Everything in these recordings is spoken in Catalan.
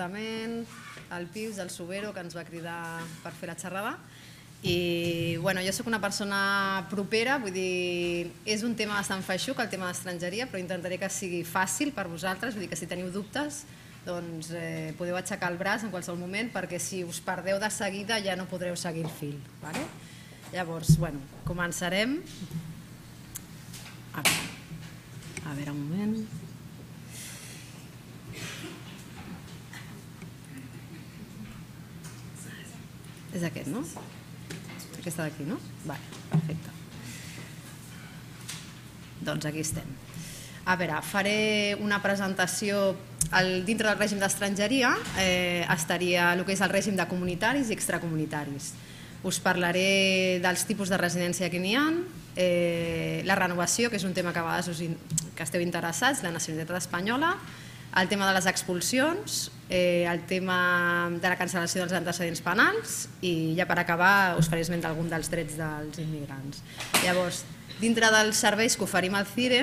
departament, el Pius, el Sobero, que ens va cridar per fer la xerrada. I bueno, jo sóc una persona propera, vull dir, és un tema bastant feixuc, el tema d'estrangeria, però intentaré que sigui fàcil per vosaltres, vull dir que si teniu dubtes, doncs eh, podeu aixecar el braç en qualsevol moment, perquè si us perdeu de seguida ja no podreu seguir el fil. Vale? Llavors, bueno, començarem. A veure, a veure un moment. És aquest, no? Aquesta d'aquí, no? Vale, perfecte. Doncs aquí estem. A veure, faré una presentació dintre del règim d'estrangeria eh, estaria el que és el règim de comunitaris i extracomunitaris. Us parlaré dels tipus de residència que n'hi ha, eh, la renovació, que és un tema que a vegades us, que esteu interessats, la nacionalitat espanyola, el tema de les expulsions, eh, el tema de la cancel·lació dels antecedents penals i ja per acabar us faré esment d'algun dels drets dels immigrants. Llavors, dintre dels serveis que oferim al CIRE,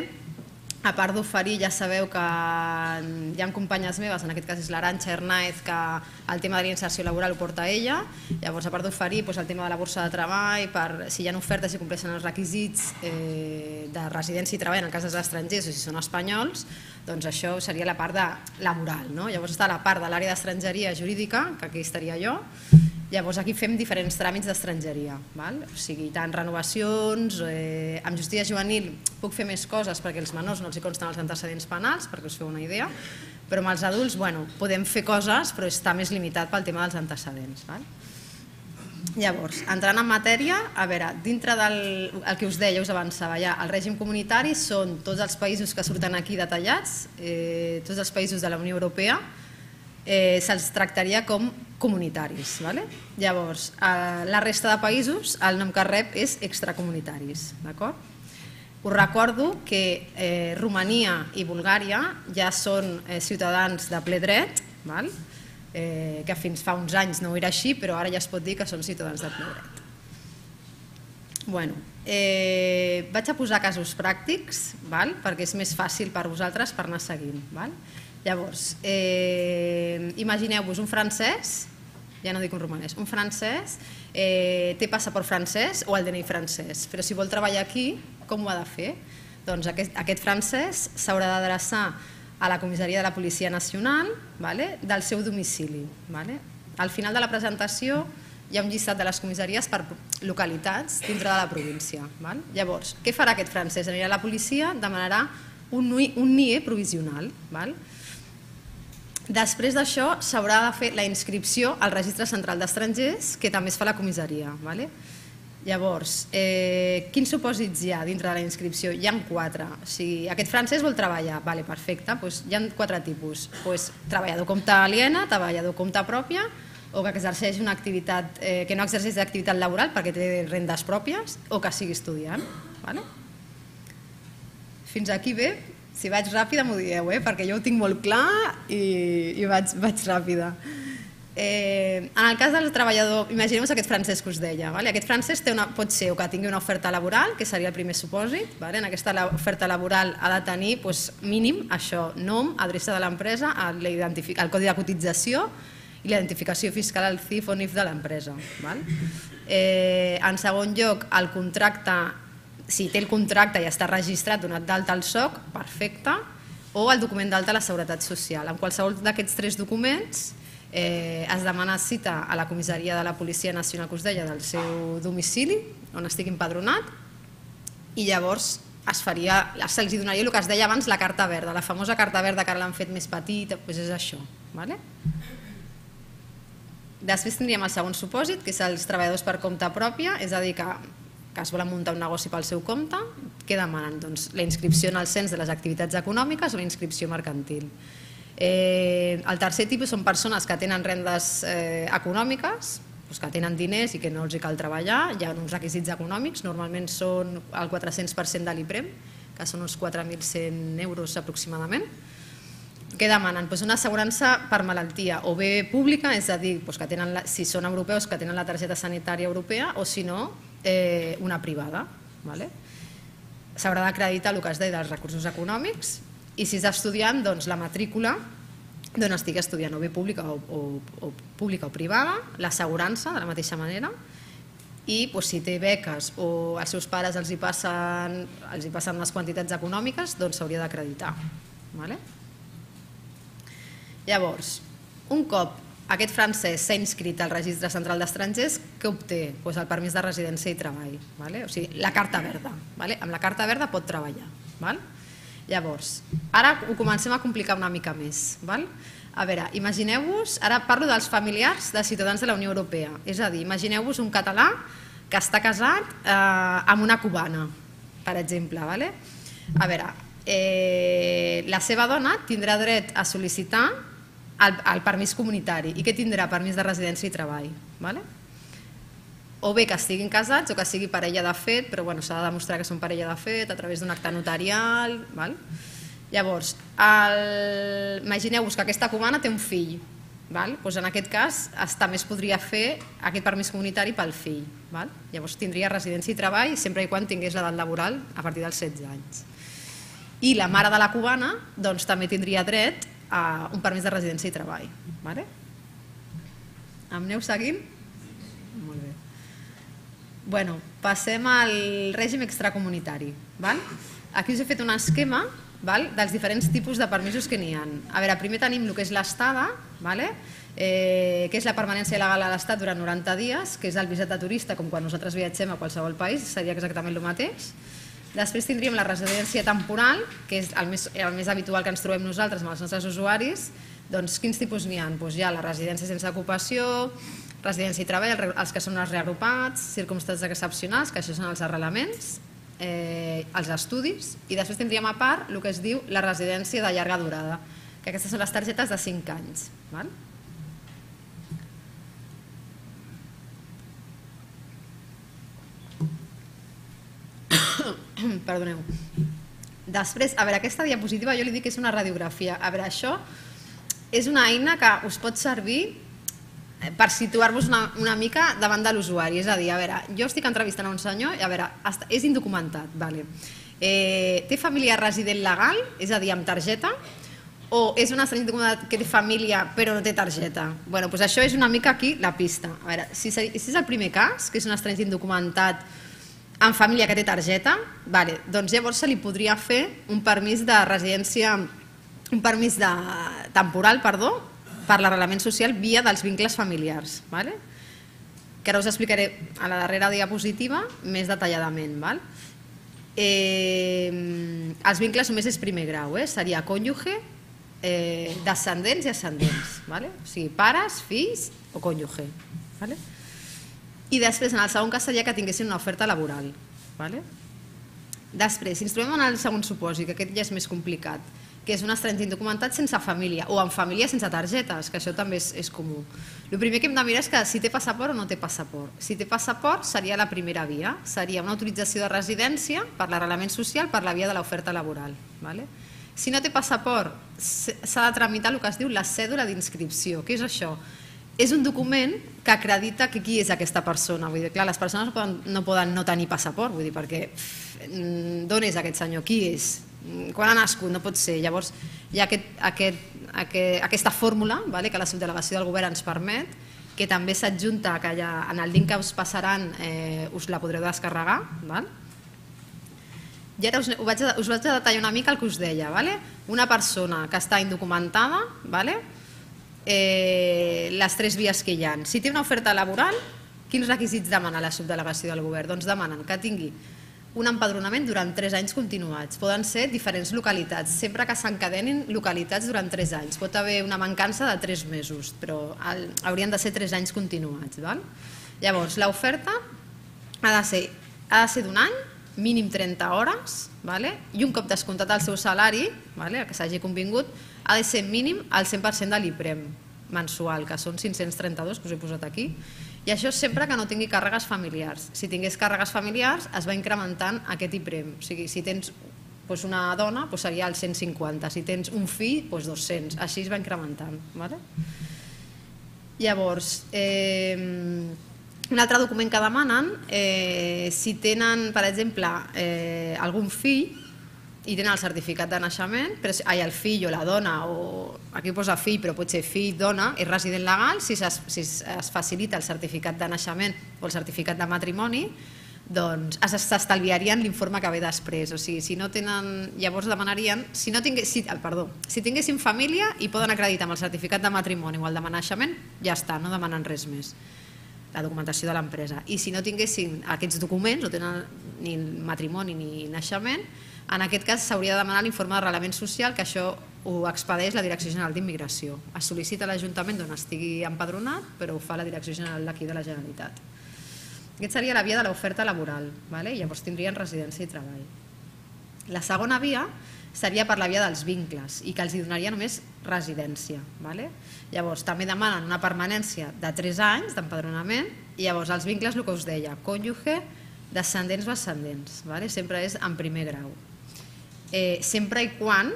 a part d'oferir, ja sabeu que hi ha companyes meves, en aquest cas és l'Aranxa Hernáez, que el tema de la inserció laboral ho porta ella, llavors a part d'oferir doncs, el tema de la borsa de treball, per, si hi ha ofertes i compleixen els requisits eh, de residència i treball en el cas dels estrangers o si són espanyols, doncs això seria la part de laboral. No? Llavors està la part de l'àrea d'estrangeria jurídica, que aquí estaria jo, Llavors aquí fem diferents tràmits d'estrangeria, o sigui, tant renovacions, eh, amb justícia juvenil puc fer més coses perquè els menors no els hi consten els antecedents penals, perquè us feu una idea, però amb els adults bueno, podem fer coses però està més limitat pel tema dels antecedents. Val? Llavors, entrant en matèria, a veure, dintre del el que us deia, us avançava ja, el règim comunitari són tots els països que surten aquí detallats, eh, tots els països de la Unió Europea, eh, se'ls tractaria com comunitaris. Vale? Llavors, a la resta de països el nom que rep és extracomunitaris. Us recordo que eh, Romania i Bulgària ja són eh, ciutadans de ple dret, val? Eh, que fins fa uns anys no era així, però ara ja es pot dir que són ciutadans de ple dret. Bueno, eh, vaig a posar casos pràctics, val? perquè és més fàcil per vosaltres per anar seguint. Val? Llavors, eh, imagineu-vos un francès, ja no dic un romanès, un francès eh, té passaport francès o el DNI francès, però si vol treballar aquí, com ho ha de fer? Doncs aquest, aquest francès s'haurà d'adreçar a la comissaria de la Policia Nacional vale, del seu domicili. Vale? Al final de la presentació hi ha un llistat de les comissaries per localitats dintre de la província. Val? Llavors, què farà aquest francès? Anirà a la policia, demanarà un, un NIE provisional. Val? Després d'això s'haurà de fer la inscripció al registre central d'estrangers que també es fa a la comissaria. Vale? Llavors, eh, quins supòsits hi ha dintre de la inscripció? Hi ha quatre. O sigui, aquest francès vol treballar, vale, perfecte, doncs hi ha quatre tipus. Doncs, treballador compte aliena, treballador compte pròpia, o que exerceix una activitat, eh, que no exerceix d'activitat laboral perquè té rendes pròpies, o que sigui estudiant. Vale? Fins aquí bé, si vaig ràpida m'ho dieu, eh? perquè jo ho tinc molt clar i, i vaig, vaig ràpida. Eh, en el cas del treballador, imagineu-vos aquest francès que us deia. Vale? Aquest francès té una, pot ser o que tingui una oferta laboral, que seria el primer supòsit. Vale? En aquesta oferta laboral ha de tenir doncs, mínim això, nom, adreça de l'empresa, el, el codi de cotització i l'identificació fiscal al CIF o NIF de l'empresa. Eh, en segon lloc, el contracte si té el contracte i està registrat, donat d'alta al SOC, perfecte, o el document d'alta a la Seguretat Social. En qualsevol d'aquests tres documents eh, es demana cita a la comissaria de la Policia Nacional que us deia del seu domicili, on estigui empadronat, i llavors es faria, se'ls donaria el que es deia abans la carta verda, la famosa carta verda que ara l'han fet més petita, doncs és això. Vale? Després tindríem el segon supòsit, que és els treballadors per compte pròpia, és a dir, que que es volen muntar un negoci pel seu compte, què demanen? Doncs la inscripció en el cens de les activitats econòmiques o la inscripció mercantil. Eh, el tercer tipus són persones que tenen rendes eh, econòmiques, doncs que tenen diners i que no els hi cal treballar, hi ha uns requisits econòmics, normalment són el 400% de l'IPREM, que són uns 4.100 euros aproximadament. Què demanen? Pues una assegurança per malaltia, o bé pública, és a dir, pues que tenen la, si són europeus que tenen la targeta sanitària europea, o si no, eh, una privada. Vale? S'haurà d'acreditar el que es deia dels recursos econòmics i si és estudiant, doncs la matrícula d'on estigui estudiant, o bé pública o, o, o, pública o privada, l'assegurança de la mateixa manera, i doncs, si té beques o els seus pares els hi passen, els hi passen unes quantitats econòmiques, doncs s'hauria d'acreditar. Vale? Llavors, un cop aquest francès s'ha inscrit al registre central d'estrangers, què obté? Pues el permís de residència i treball. Vale? O sigui, la carta verda. Vale? Amb la carta verda pot treballar. Val? Llavors, ara ho comencem a complicar una mica més. Val? A veure, imagineu-vos, ara parlo dels familiars de ciutadans de la Unió Europea, és a dir, imagineu-vos un català que està casat eh, amb una cubana, per exemple. Vale? A veure, eh, la seva dona tindrà dret a sol·licitar el, el permís comunitari i que tindrà permís de residència i treball. Vale? o bé que estiguin casats o que sigui parella de fet, però bueno, s'ha de demostrar que són parella de fet a través d'un acte notarial. Val? Llavors, el... imagineu-vos que aquesta cubana té un fill. Val? Doncs en aquest cas, també es podria fer aquest permís comunitari pel fill. Val? Llavors tindria residència i treball sempre i quan tingués l'edat laboral a partir dels 16 anys. I la mare de la cubana doncs, també tindria dret a un permís de residència i treball. Vale? Em aneu seguint? Bueno, passem al règim extracomunitari. Val? Aquí us he fet un esquema val? dels diferents tipus de permisos que n'hi ha. A veure, primer tenim el que és l'estada, vale? eh, que és la permanència legal a l'estat durant 90 dies, que és el visat de turista, com quan nosaltres viatgem a qualsevol país, seria exactament el mateix. Després tindríem la residència temporal, que és el més, el més habitual que ens trobem nosaltres amb els nostres usuaris. Doncs quins tipus n'hi ha? Doncs hi ha la residència sense ocupació, residència i treball, els que són els reagrupats, circumstàncies excepcionals, que això són els arrelaments, eh, els estudis, i després tindríem a part el que es diu la residència de llarga durada, que aquestes són les targetes de 5 anys. Val? Perdoneu. Després, a veure, aquesta diapositiva jo li dic que és una radiografia. A veure, això és una eina que us pot servir Eh, per situar-vos una, una mica davant de l'usuari. És a dir, a veure, jo estic entrevistant a un senyor i a veure, és indocumentat, vale. eh, té família resident legal, és a dir, amb targeta, o és un estrany indocumentat que té família però no té targeta? bueno, doncs això és una mica aquí la pista. A veure, si, si és el primer cas, que és un estrany indocumentat amb família que té targeta, vale, doncs llavors se li podria fer un permís de residència, un permís de, temporal, perdó, per l'arrelament social via dels vincles familiars. Vale? que ara us explicaré a la darrera diapositiva més detalladament. Val? Eh, els vincles només és primer grau, eh? seria cònjuge, eh, descendents i ascendents. Vale? O sigui, pares, fills o cònjuge. Vale? I després, en el segon cas, seria que tinguessin una oferta laboral. Vale? Després, si ens trobem en el segon supòsit, que aquest ja és més complicat, que és un estrany indocumentat sense família o amb família sense targetes, que això també és, és comú. El primer que hem de mirar és que si té passaport o no té passaport. Si té passaport seria la primera via, seria una autorització de residència per l'arrelament social per la via de l'oferta laboral. Vale? Si no té passaport, s'ha de tramitar el que es diu la cèdula d'inscripció. Què és això? És un document que acredita que qui és aquesta persona. Vull dir, clar, les persones no poden no, poden no tenir passaport, vull dir, perquè d'on és aquest senyor? Qui és? Mm, quan ha nascut, no pot ser. Llavors hi ha aquest, aquest, aquest, aquesta fórmula vale, que la subdelegació del govern ens permet, que també s'adjunta, que ja, en el link que us passaran eh, us la podreu descarregar. Val? I ara us, vaig, us vaig a detallar una mica el que us deia. Vale? Una persona que està indocumentada, vale? Eh, les tres vies que hi ha. Si té una oferta laboral, quins requisits demana la subdelegació del govern? Doncs demanen que tingui un empadronament durant 3 anys continuats. Poden ser diferents localitats, sempre que s'encadenin localitats durant 3 anys. Pot haver una mancança de 3 mesos, però haurien de ser 3 anys continuats. Val? Llavors, l'oferta ha de ser, ha de ser d'un any, mínim 30 hores, vale? i un cop descomptat el seu salari, vale? el que s'hagi convingut, ha de ser mínim el 100% de l'IPREM mensual, que són 532, que us he posat aquí, i això sempre que no tingui càrregues familiars. Si tingués càrregues familiars es va incrementant aquest IPREM. O sigui, si tens doncs una dona doncs seria el 150, si tens un fill doncs 200, així es va incrementant. Vale? Llavors, eh, un altre document que demanen, eh, si tenen, per exemple, eh, algun fill, i tenen el certificat de naixement, però, ai, el fill o la dona, o aquí posa fill però pot ser fill, dona, és resident legal, si es, si es facilita el certificat de naixement o el certificat de matrimoni, doncs s'estalviarien l'informe que ve després. O sigui, si no tenen, llavors demanarien, si, no tingués, si, perdó, si tinguessin família i poden acreditar amb el certificat de matrimoni o el de naixement, ja està, no demanen res més la documentació de l'empresa. I si no tinguessin aquests documents, no tenen ni matrimoni ni naixement, en aquest cas s'hauria de demanar l'informe d'arrelament social, que això ho expedeix la Direcció General d'Immigració. Es sol·licita a l'Ajuntament d'on estigui empadronat, però ho fa la Direcció General d'aquí de la Generalitat. Aquest seria la via de l'oferta laboral, vale? llavors tindrien residència i treball. La segona via seria per la via dels vincles i que els donaria només residència. Vale? Llavors també demanen una permanència de 3 anys d'empadronament i llavors els vincles, el que us deia, cònjuge, descendents o ascendents, vale? sempre és en primer grau eh, sempre i quan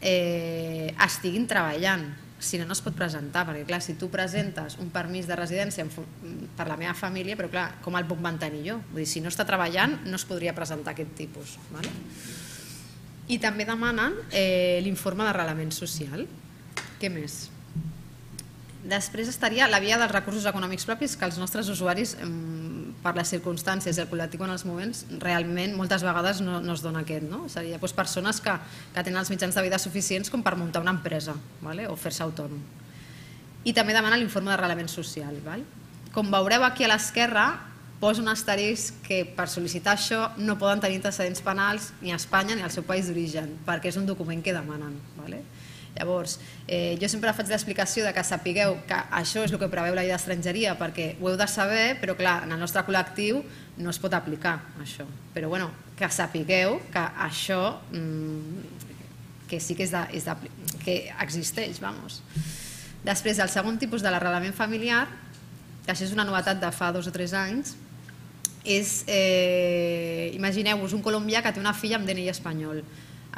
eh, estiguin treballant, si no, no es pot presentar, perquè clar, si tu presentes un permís de residència per la meva família, però clar, com el puc mantenir jo? Vull dir, si no està treballant, no es podria presentar aquest tipus. Vale? I també demanen eh, l'informe d'arrelament social. Què més? Després estaria la via dels recursos econòmics propis que els nostres usuaris per les circumstàncies i el col·lectiu en els moments, realment moltes vegades no, no es dona aquest. No? Seria doncs, persones que, que tenen els mitjans de vida suficients com per muntar una empresa vale? o fer-se autònom. I també demana l'informe d'arrelament social. Val? Com veureu aquí a l'esquerra, posa un asterisc que per sol·licitar això no poden tenir antecedents penals ni a Espanya ni al seu país d'origen, perquè és un document que demanen. Vale? Llavors, eh, jo sempre faig l'explicació de que sapigueu que això és el que preveu la llei d'estrangeria perquè ho heu de saber, però clar, en el nostre col·lectiu no es pot aplicar això. Però bueno, que sapigueu que això mmm, que sí que, és de, és de, que existeix. Vamos. Després, el segon tipus de l'arrelament familiar, que això és una novetat de fa dos o tres anys, és, eh, imagineu-vos un colombià que té una filla amb DNI espanyol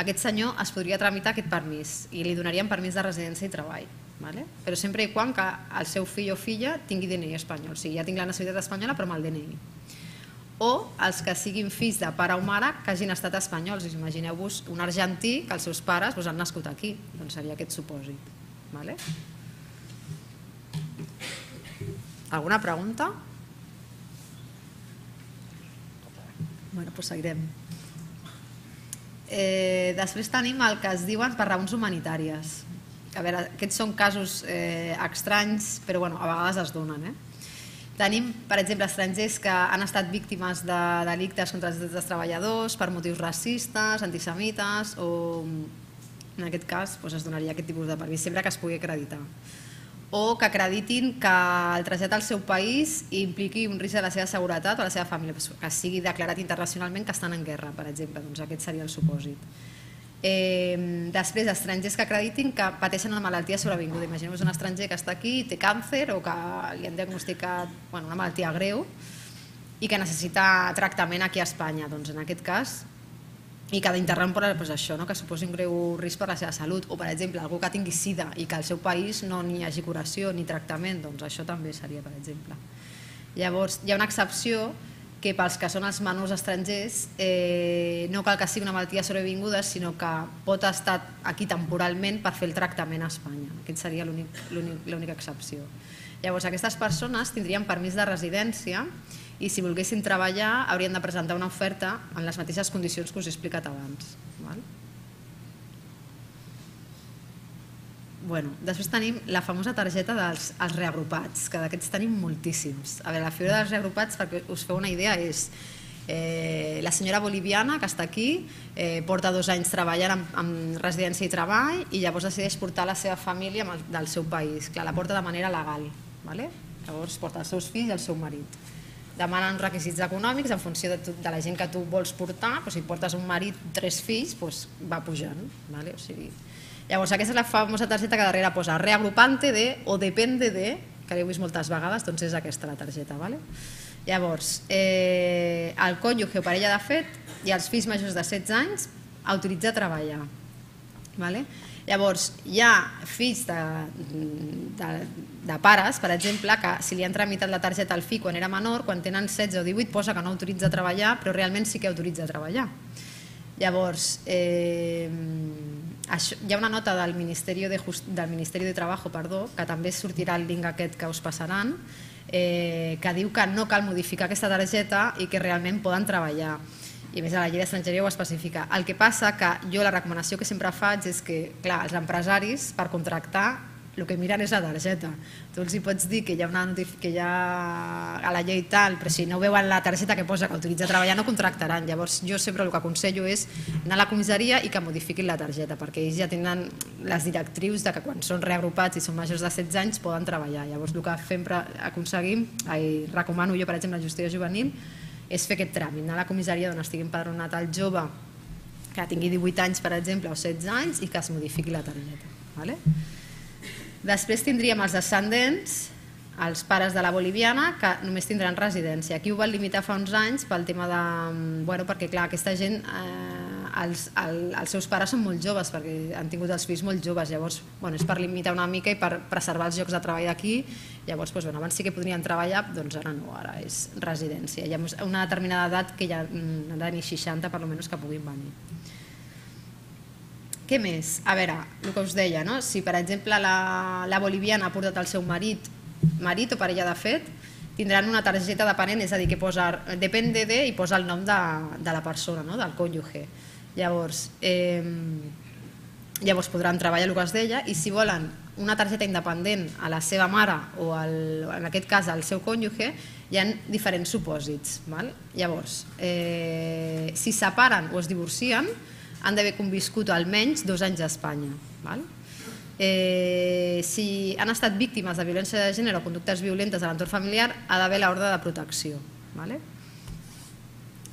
aquest senyor es podria tramitar aquest permís i li donarien permís de residència i treball. Vale? Però sempre i quan que el seu fill o filla tingui DNI espanyol, o sigui, ja tinc la nacionalitat espanyola però amb el DNI. O els que siguin fills de pare o mare que hagin estat espanyols. Imagineu-vos un argentí que els seus pares doncs, han nascut aquí, doncs seria aquest supòsit. Vale? Alguna pregunta? Bueno, doncs seguirem. Eh, després tenim el que es diuen per raons humanitàries. A veure, aquests són casos eh, estranys, però bueno, a vegades es donen. Eh? Tenim, per exemple, estrangers que han estat víctimes de delictes contra els drets dels treballadors per motius racistes, antisemites o en aquest cas doncs es donaria aquest tipus de permís, sempre que es pugui acreditar o que acreditin que el trasllat al seu país impliqui un risc de la seva seguretat o la seva família, que sigui declarat internacionalment que estan en guerra, per exemple, doncs aquest seria el supòsit. Eh, després, estrangers que acreditin que pateixen una malaltia sobrevinguda. Imagineu-vos un estranger que està aquí, té càncer o que li han diagnosticat bueno, una malaltia greu i que necessita tractament aquí a Espanya. Doncs en aquest cas i que d'interrompre pues, això, no? que suposi un greu risc per la seva salut, o per exemple, algú que tingui sida i que al seu país no n'hi hagi curació ni tractament, doncs això també seria, per exemple. Llavors, hi ha una excepció que pels que són els menors estrangers eh, no cal que sigui una malaltia sobrevinguda, sinó que pot estar aquí temporalment per fer el tractament a Espanya. Aquest seria l'única excepció. Llavors, aquestes persones tindrien permís de residència i si volguessin treballar haurien de presentar una oferta en les mateixes condicions que us he explicat abans. Val? Bueno, després tenim la famosa targeta dels els reagrupats, que d'aquests tenim moltíssims. A veure, la figura dels reagrupats, perquè us feu una idea, és eh, la senyora boliviana que està aquí, eh, porta dos anys treballant en, residència i treball i llavors decideix portar la seva família del seu país. Clar, la porta de manera legal. Vale? Llavors porta els seus fills i el seu marit demanen requisits econòmics en funció de, tu, de la gent que tu vols portar, doncs si portes un marit, tres fills, doncs va pujant. Vale? O sigui, llavors aquesta és la famosa targeta que darrere posa reagrupante de o depende de, que l'he vist moltes vegades, doncs és aquesta la targeta. Vale? Llavors, eh, el cònjuge o parella de fet i els fills majors de 16 anys autoritzar a treballar. Vale? Llavors, hi ha fills de, de, de pares, per exemple, que si li han tramitat la targeta al fill quan era menor, quan tenen 16 o 18 posa que no autoritza a treballar, però realment sí que autoritza a treballar. Llavors, eh, això, hi ha una nota del Ministeri de, Just, del Ministeri de Trabajo perdó, que també sortirà el link aquest que us passaran, eh, que diu que no cal modificar aquesta targeta i que realment poden treballar i a més a la llei d'estrangeria ho especifica. El que passa que jo la recomanació que sempre faig és que, clar, els empresaris per contractar el que miren és la targeta. Tu els hi pots dir que hi ha, una que hi ha a la llei tal, però si no veuen la targeta que posa que utilitza treballar no contractaran. Llavors jo sempre el que aconsello és anar a la comissaria i que modifiquin la targeta, perquè ells ja tenen les directrius de que quan són reagrupats i són majors de 16 anys poden treballar. Llavors el que sempre aconseguim, i recomano jo per exemple la justícia juvenil, és fer aquest tràmit, anar a la comissaria on estigui empadronat el jove que tingui 18 anys, per exemple, o 16 anys, i que es modifiqui la targeta. Vale? Després tindríem els descendents, els pares de la boliviana, que només tindran residència. Aquí ho van limitar fa uns anys pel tema de... Bueno, perquè clar, aquesta gent, eh, els, el, els seus pares són molt joves, perquè han tingut els fills molt joves, llavors bueno, és per limitar una mica i per preservar els llocs de treball d'aquí, llavors doncs, bueno, abans sí que podrien treballar, doncs ara no, ara és residència. Hi ha una determinada edat que ja han de tenir 60 per almenys que puguin venir. Què més? A veure, el que us deia, no? si per exemple la, la boliviana ha portat el seu marit, marit o parella de fet, tindran una targeta dependent, és a dir, que posa depèn de, de i posa el nom de, de la persona, no? del cònjuge. Llavors, eh, llavors podran treballar el que es deia i si volen una targeta independent a la seva mare o al, en aquest cas al seu cònjuge, hi ha diferents supòsits. Val? Llavors, eh, si separen o es divorcien, han d'haver conviscut almenys dos anys a Espanya. Val? Eh, si han estat víctimes de violència de gènere o conductes violentes a l'entorn familiar, ha d'haver l'ordre de protecció. Vale?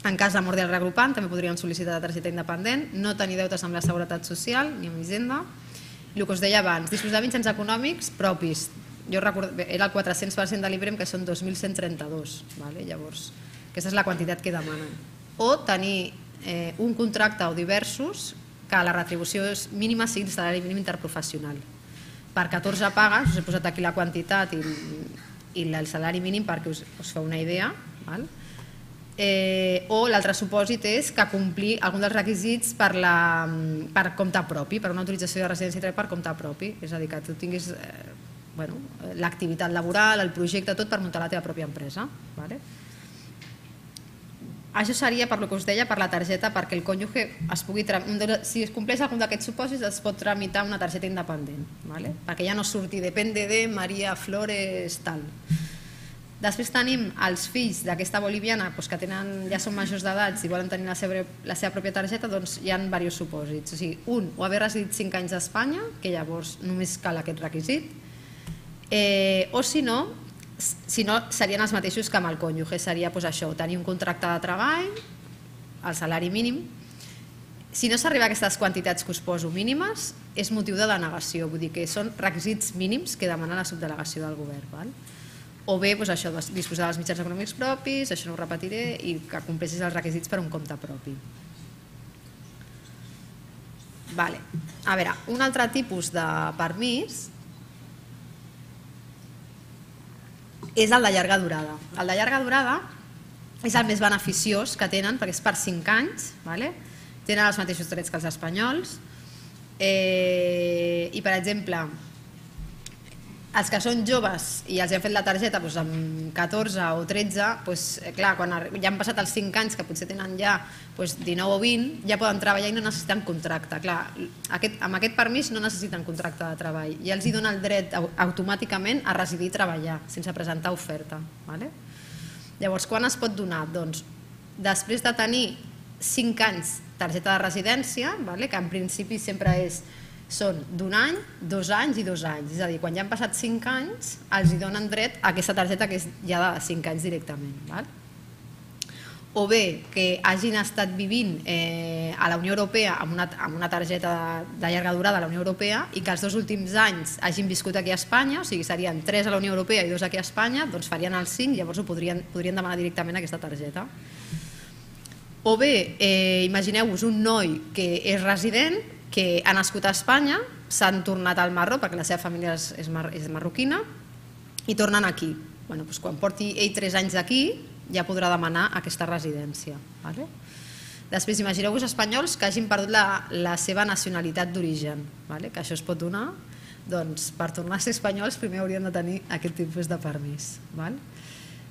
En cas de mort del regrupant, també podrien sol·licitar la targeta independent, no tenir deutes amb la Seguretat Social ni amb Hisenda. El que us deia abans, disposar de mitjans econòmics propis. Jo record, era el 400% de l'IBREM, que són 2.132. Vale? Llavors, aquesta és la quantitat que demanen. O tenir eh, un contracte o diversos que la retribució mínima sigui el salari mínim interprofessional. Per 14 pagues, us he posat aquí la quantitat i, i el salari mínim perquè us, us feu una idea, val? Eh, o l'altre supòsit és que complir algun dels requisits per, la, per compte propi, per una autorització de residència per compte propi, és a dir, que tu tinguis eh, bueno, l'activitat laboral, el projecte, tot per muntar la teva pròpia empresa. Vale? Això seria, per lo que us deia, per la targeta, perquè el cònjuge es pugui... Si es compleix algun d'aquests supòsits, es pot tramitar una targeta independent, ¿vale? perquè ja no surti, depende de Maria Flores, tal. Després tenim els fills d'aquesta boliviana doncs, que tenen, ja són majors d'edat i volen tenir la seva, la seva pròpia targeta, doncs hi ha diversos supòsits. O sigui, un, o haver residit 5 anys a Espanya, que llavors només cal aquest requisit, eh, o si no, si no, serien els mateixos que amb el cònjuge, seria doncs, això, tenir un contracte de treball, el salari mínim, si no s'arriba a aquestes quantitats que us poso mínimes, és motiu de denegació, vull dir que són requisits mínims que demana la subdelegació del govern. Val? O bé, doncs això, disposar dels mitjans econòmics propis, això no ho repetiré, i que compleixis els requisits per un compte propi. Vale. A veure, un altre tipus de permís és el de llarga durada. El de llarga durada és el més beneficiós que tenen perquè és per 5 anys, vale? tenen els mateixos drets que els espanyols eh, i per exemple els que són joves i els han fet la targeta doncs, amb 14 o 13, doncs, eh, clar, quan ja han passat els 5 anys, que potser tenen ja doncs, 19 o 20, ja poden treballar i no necessiten contracte. Clar, aquest, amb aquest permís no necessiten contracte de treball. Ja els hi dona el dret automàticament a residir i treballar, sense presentar oferta. Vale? Llavors, quan es pot donar? Doncs, després de tenir 5 anys targeta de residència, vale? que en principi sempre és són d'un any, dos anys i dos anys. És a dir, quan ja han passat cinc anys, els hi donen dret a aquesta targeta que és ja de cinc anys directament. Val? O bé que hagin estat vivint eh, a la Unió Europea amb una, amb una targeta de, de llarga durada a la Unió Europea i que els dos últims anys hagin viscut aquí a Espanya, o sigui, serien tres a la Unió Europea i dos aquí a Espanya, doncs farien els cinc llavors ho podrien, podrien demanar directament aquesta targeta. O bé, eh, imagineu-vos un noi que és resident que ha nascut a Espanya, s'han tornat al Marroc perquè la seva família és, és, mar, és marroquina i tornen aquí. Bueno, doncs quan porti ell 3 anys aquí ja podrà demanar aquesta residència. Vale? Després, imagineu-vos espanyols que hagin perdut la, la seva nacionalitat d'origen, vale? que això es pot donar, doncs per tornar a ser espanyols primer haurien de tenir aquest tipus de permís. Val?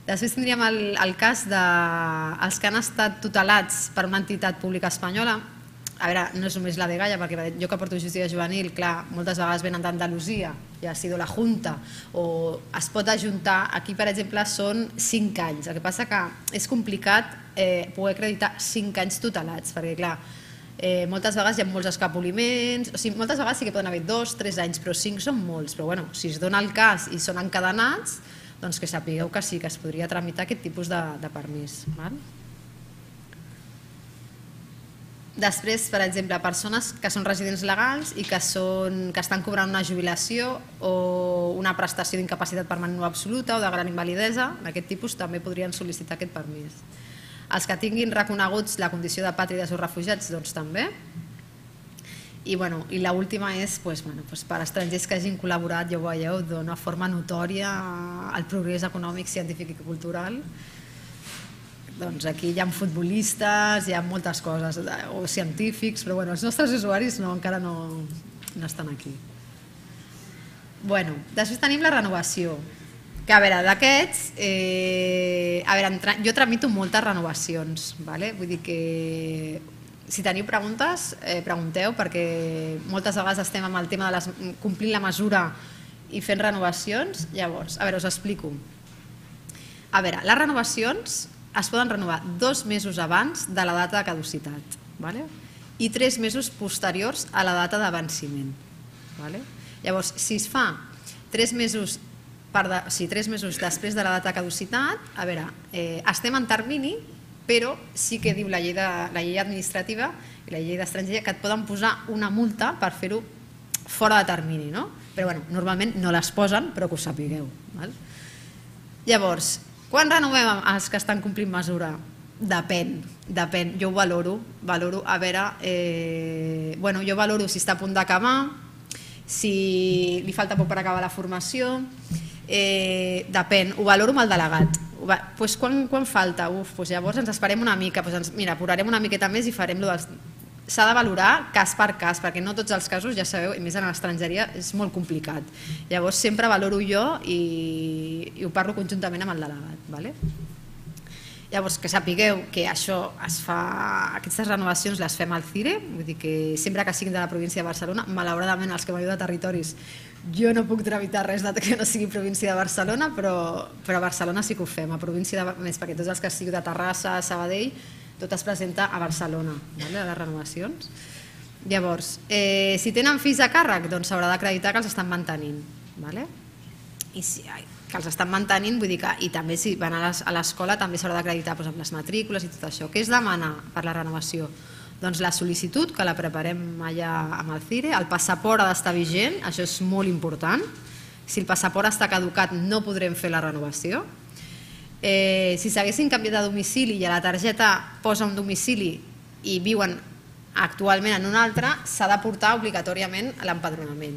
Després tindríem el, el cas dels de, que han estat tutelats per una entitat pública espanyola, a veure, no és només la de Gaia, perquè jo que porto justícia juvenil, clar, moltes vegades venen d'Andalusia, ja ha sido la Junta, o es pot ajuntar, aquí per exemple són 5 anys, el que passa que és complicat eh, poder acreditar 5 anys tutelats, perquè clar, eh, moltes vegades hi ha molts escapoliments, o sigui, moltes vegades sí que poden haver 2, 3 anys, però 5 són molts, però bueno, si es dona el cas i són encadenats, doncs que sapigueu que sí, que es podria tramitar aquest tipus de, de permís. Val? Després, per exemple, persones que són residents legals i que, són, que estan cobrant una jubilació o una prestació d'incapacitat permanent o absoluta o de gran invalidesa, d'aquest tipus també podrien sol·licitar aquest permís. Els que tinguin reconeguts la condició de pàtrides o refugiats, doncs també. I, bueno, i l'última és pues, bueno, pues per estrangers que hagin col·laborat, ja ho veieu, d'una forma notòria al progrés econòmic, científic i cultural doncs aquí hi ha futbolistes, hi ha moltes coses, o científics, però bueno, els nostres usuaris no, encara no, no estan aquí. Bueno, després tenim la renovació, que a veure, d'aquests, eh, a veure, jo tramito moltes renovacions, vale? vull dir que si teniu preguntes, eh, pregunteu, perquè moltes vegades estem amb el tema de les, complint la mesura i fent renovacions, llavors, a veure, us explico. A veure, les renovacions es poden renovar dos mesos abans de la data de caducitat vale? i tres mesos posteriors a la data de venciment. Vale? Llavors, si es fa tres mesos, per tres mesos després de la data de caducitat, a veure, eh, estem en termini, però sí que diu la llei, de, la llei administrativa i la llei d'estrangeria que et poden posar una multa per fer-ho fora de termini, no? Però bueno, normalment no les posen, però que ho sapigueu. Val? Llavors, quan renovem els que estan complint mesura? Depèn, depèn. Jo ho valoro, valoro a veure, eh, bueno, jo valoro si està a punt d'acabar, si li falta poc per acabar la formació, eh, depèn, ho valoro amb el delegat. Pues quan, quan falta? Uf, pues llavors ens esperem una mica, pues ens, mira, apurarem una miqueta més i farem lo dels, s'ha de valorar cas per cas, perquè no tots els casos, ja sabeu, i més en l'estrangeria, és molt complicat. Llavors sempre valoro jo i, i ho parlo conjuntament amb el delegat. Vale? Llavors, que sapigueu que això es fa, aquestes renovacions les fem al CIRE, vull dir que sempre que siguin de la província de Barcelona, malauradament els que m'ajuden de territoris, jo no puc tramitar res de que no sigui província de Barcelona, però, però a Barcelona sí que ho fem, a província de, més perquè tots els que siguin de Terrassa, Sabadell, tot es presenta a Barcelona, vale, a les renovacions. Llavors, eh, si tenen fills a càrrec, doncs s'haurà d'acreditar que els estan mantenint. Vale? I si, ai, que els estan mantenint, vull dir que, i també si van a l'escola també s'haurà d'acreditar doncs, amb les matrícules i tot això. Què es demana per la renovació? Doncs la sol·licitud, que la preparem allà amb el CIRE, el passaport ha d'estar vigent, això és molt important. Si el passaport està caducat no podrem fer la renovació, eh, si s'haguessin canviat de domicili i a la targeta posa un domicili i viuen actualment en un altre, s'ha de portar obligatòriament a l'empadronament.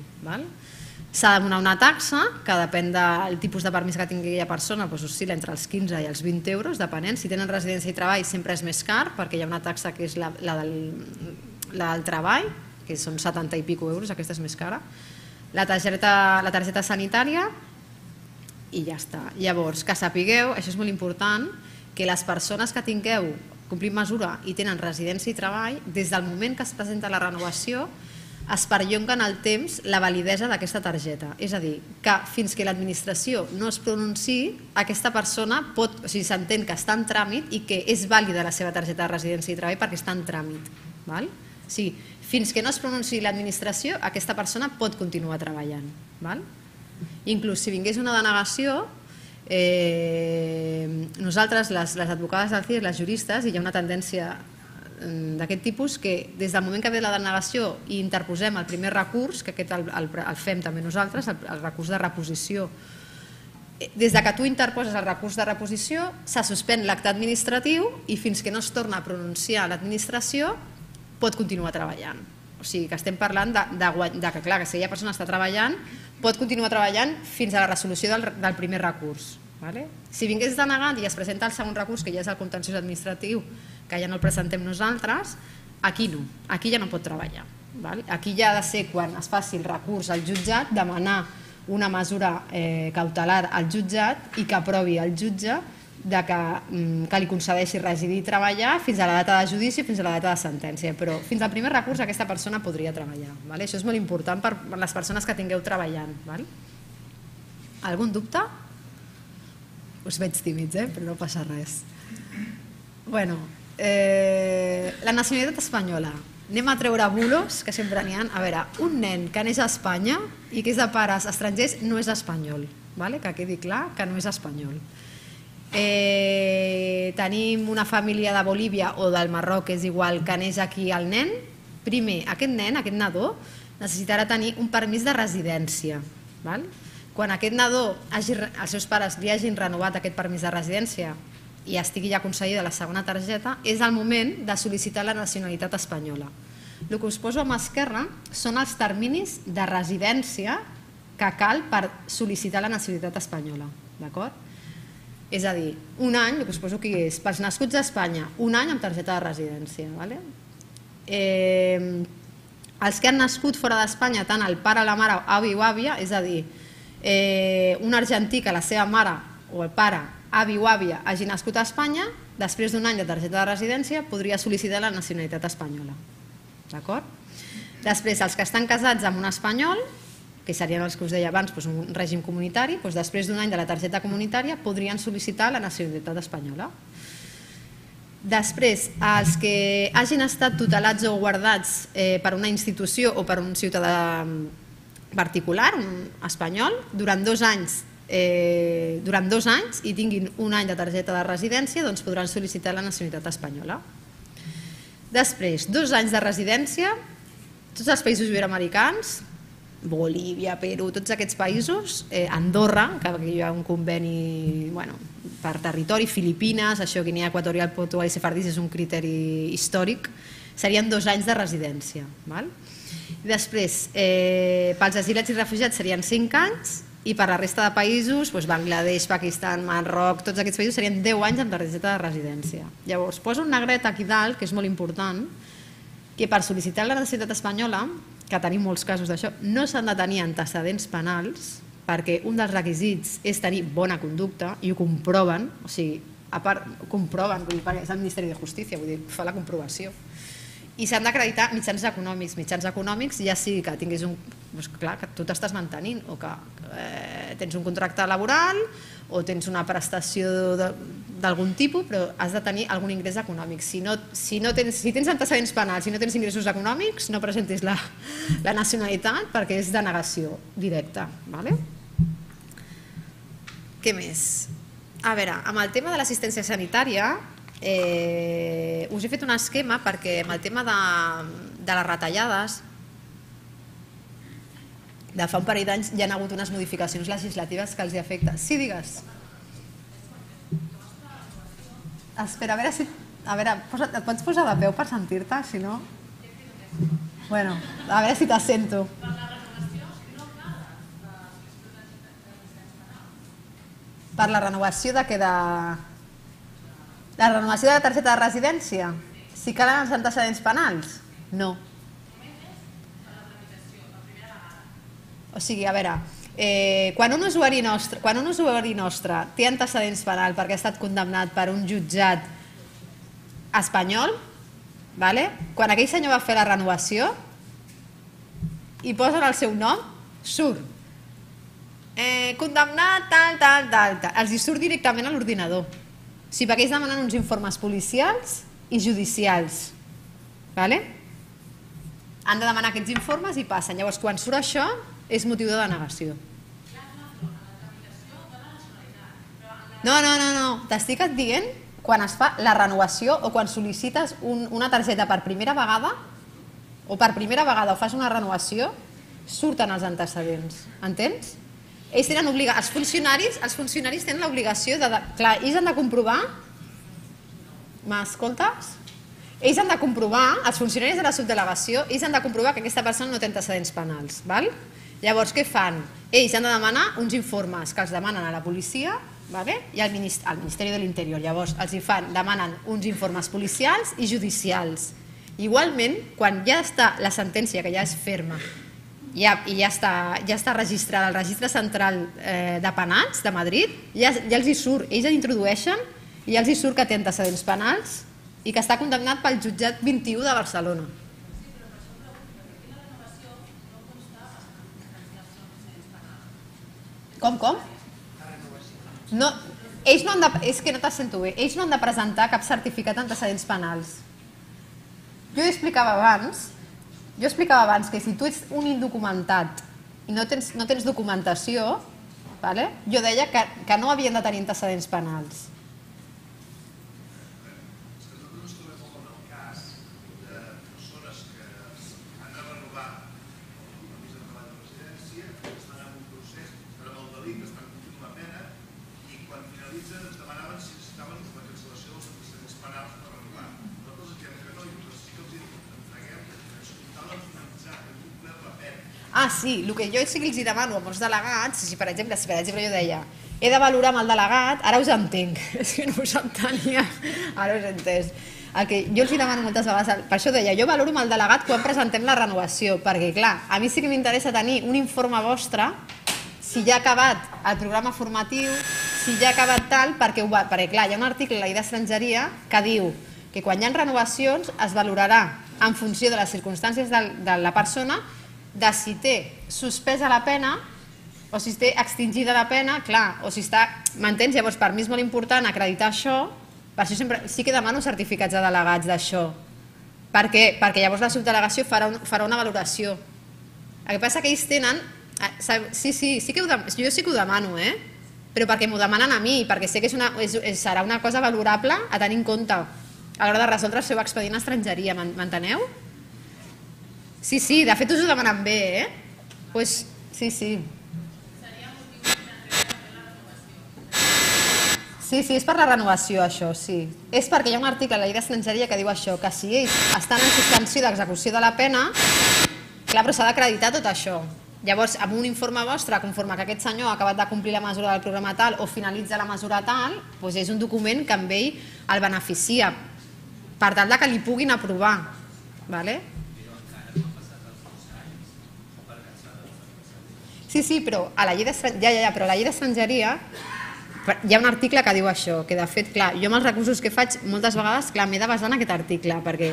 S'ha de donar una taxa, que depèn del tipus de permís que tingui aquella persona, doncs oscil·la entre els 15 i els 20 euros, depenent. Si tenen residència i treball sempre és més car, perquè hi ha una taxa que és la, la, del, la del treball, que són 70 i pico euros, aquesta és més cara. La targeta, la targeta sanitària, i ja està. Llavors, que sapigueu, això és molt important, que les persones que tingueu complint mesura i tenen residència i treball, des del moment que es presenta la renovació, es perllonga en el temps la validesa d'aquesta targeta. És a dir, que fins que l'administració no es pronunciï, aquesta persona pot, o sigui, s'entén que està en tràmit i que és vàlida la seva targeta de residència i treball perquè està en tràmit. Val? O sigui, fins que no es pronunciï l'administració, aquesta persona pot continuar treballant. Val? Inclús si vingués una denegació, eh, nosaltres, les, les advocades del CIR, les juristes, hi ha una tendència mm, d'aquest tipus que des del moment que ve la denegació i interposem el primer recurs, que aquest el, el, el fem també nosaltres, el, el recurs de reposició, eh, des de que tu interposes el recurs de reposició se suspèn l'acte administratiu i fins que no es torna a pronunciar l'administració pot continuar treballant. O sigui que estem parlant de, de, de que, clar, que si aquella persona està treballant pot continuar treballant fins a la resolució del, del primer recurs. Vale? Si vingués denegat i es presenta el segon recurs, que ja és el contenciós administratiu, que ja no el presentem nosaltres, aquí no, aquí ja no pot treballar. Val? Aquí ja ha de ser quan es faci el recurs al jutjat, demanar una mesura eh, cautelar al jutjat i que aprovi el jutge de que, mm, que li concedeixi residir i treballar fins a la data de judici, fins a la data de sentència. Però fins al primer recurs aquesta persona podria treballar. Vale? Això és molt important per les persones que tingueu treballant. Val? Algun dubte? Us veig tímids, eh? però no passa res. Bueno, eh, la nacionalitat espanyola. Anem a treure bulos, que sempre n'hi ha. A veure, un nen que neix a Espanya i que és de pares estrangers no és espanyol. Vale? Que quedi clar que no és espanyol. Eh, tenim una família de Bolívia o del Marroc, és igual, que neix aquí el nen. Primer, aquest nen, aquest nadó, necessitarà tenir un permís de residència. Val? Quan aquest nadó, hagi, els seus pares li hagin renovat aquest permís de residència i estigui ja concedida la segona targeta, és el moment de sol·licitar la nacionalitat espanyola. El que us poso a mà esquerra són els terminis de residència que cal per sol·licitar la nacionalitat espanyola. D'acord? És a dir, un any, que us poso aquí és, pels nascuts a Espanya, un any amb targeta de residència. Vale? Eh, els que han nascut fora d'Espanya, tant el pare, la mare, avi o àvia, és a dir, eh, un argentí que la seva mare o el pare avi o àvia hagi nascut a Espanya, després d'un any de targeta de residència podria sol·licitar la nacionalitat espanyola. D'acord? Després, els que estan casats amb un espanyol, que serien els que us deia abans, doncs un règim comunitari, doncs després d'un any de la targeta comunitària podrien sol·licitar la nacionalitat espanyola. Després, els que hagin estat tutelats o guardats eh, per una institució o per un ciutadà particular, un espanyol, durant dos anys eh, durant dos anys i tinguin un any de targeta de residència, doncs podran sol·licitar la nacionalitat espanyola. Després, dos anys de residència, tots els països iberoamericans, Bolívia, Perú, tots aquests països, eh, Andorra, que hi ha un conveni bueno, per territori, Filipines, això Guinea Equatorial, Portugal i Sefardis és un criteri històric, serien dos anys de residència. Val? Després, eh, pels asilats i refugiats serien cinc anys i per la resta de països, doncs Bangladesh, Pakistan, Marroc, tots aquests països serien 10 anys amb targeta de residència. Llavors, poso un negret aquí dalt, que és molt important, que per sol·licitar la nacionalitat espanyola, que tenim molts casos d'això, no s'han de tenir antecedents penals, perquè un dels requisits és tenir bona conducta i ho comproven, o sigui, a part, comproven, vull dir, perquè és el Ministeri de Justícia, vull dir, fa la comprovació i s'han d'acreditar mitjans econòmics. Mitjans econòmics ja sigui que tinguis un... Doncs clar, que tu t'estàs mantenint o que eh, tens un contracte laboral o tens una prestació d'algun tipus, però has de tenir algun ingrés econòmic. Si, no, si, no tens, si tens antecedents penals, si no tens ingressos econòmics, no presentis la, la nacionalitat perquè és denegació directa. Vale? Què més? A veure, amb el tema de l'assistència sanitària, Eh, us he fet un esquema perquè amb el tema de, de les retallades de fa un parell d'anys hi ha hagut unes modificacions legislatives que els hi afecta. Sí, digues. Espera, a veure si... A veure, posa, et pots posar de peu per sentir-te, si no... Bueno, a veure si t'assento. Per la renovació de què de... La renovació de la targeta de residència? Si calen els antecedents penals? No. O sigui, a veure, eh, quan, un usuari nostre, quan un usuari nostre té antecedents penals perquè ha estat condemnat per un jutjat espanyol, vale? quan aquell senyor va fer la renovació i posen el seu nom, surt. Eh, condemnat, tal, tal, tal, tal. Els hi surt directament a l'ordinador. Sí, perquè ells demanen uns informes policials i judicials. Vale? Han de demanar aquests informes i passen. Llavors, quan surt això, és motiu de denegació. No, no, no, no. t'estic dient quan es fa la renovació o quan sol·licites un, una targeta per primera vegada o per primera vegada o fas una renovació, surten els antecedents. Entens? Ells tenen obliga... els funcionaris, els funcionaris tenen l'obligació de. Clar, ells han de comprovar... M'escoltes? Ells han de comprovar, els funcionaris de la subdelegació, ells han de comprovar que aquesta persona no té antecedents penals. Val? Llavors, què fan? Ells han de demanar uns informes que els demanen a la policia vale? i al Ministeri, al Ministeri de l'Interior. Llavors, els hi fan, demanen uns informes policials i judicials. Igualment, quan ja està la sentència, que ja és ferma, ja, i ja està, ja està registrada al registre central eh, de penats de Madrid, ja, ja els hi surt, ells introdueixen i ja els hi surt que té antecedents penals i que està condemnat pel jutjat 21 de Barcelona. Com, com? No, ells no han de, és que no te sento bé, ells no han de presentar cap certificat d'antecedents penals. Jo explicava abans, jo explicava abans que si tu ets un indocumentat i no tens, no tens documentació, vale? jo deia que, que no havien de tenir antecedents penals. Ah, sí, el que jo sí que els demano a molts delegats, si per exemple, si per exemple jo deia he de valorar amb el delegat, ara us entenc, és que no us entenia, ara us he entès. El que jo els demano moltes vegades, per això deia, jo valoro amb el delegat quan presentem la renovació, perquè clar, a mi sí que m'interessa tenir un informe vostre, si ja ha acabat el programa formatiu, si ja ha acabat tal, perquè, ho va, perquè clar, hi ha un article a la llei d'estrangeria que diu que quan hi ha renovacions es valorarà en funció de les circumstàncies de, de la persona de si té suspesa la pena o si té extingida la pena, clar, o si està, m'entens? Llavors, per mi és molt important acreditar això, per això sempre sí que demano certificats de delegats d'això. Per què? Perquè llavors la subdelegació farà, un, farà una valoració. El que passa que ells tenen... Eh, sí, sí, sí que ho, jo sí que ho demano, eh? però perquè m'ho demanen a mi, perquè sé que és una, és, serà una cosa valorable a tenir en compte a l'hora de resoldre el seu expedient a estrangeria, m'enteneu? Sí, sí, de fet us ho demanen bé, eh? Pues, sí, sí. Sí, sí, és per la renovació, això, sí. És perquè hi ha un article a la llei d'estrangeria que diu això, que si ells estan en suspensió d'execució de la pena, clar, però s'ha d'acreditar tot això. Llavors, amb un informe vostre, conforme que aquest senyor ha acabat de complir la mesura del programa tal o finalitza la mesura tal, doncs és un document que amb ell el beneficia, per tal que li puguin aprovar. Vale? Sí, sí, però a la llei d'estrangeria, ja, ja, però a la llei d'estrangeria hi ha un article que diu això, que de fet, clar, jo amb els recursos que faig moltes vegades, clar, m'he de basar en aquest article, perquè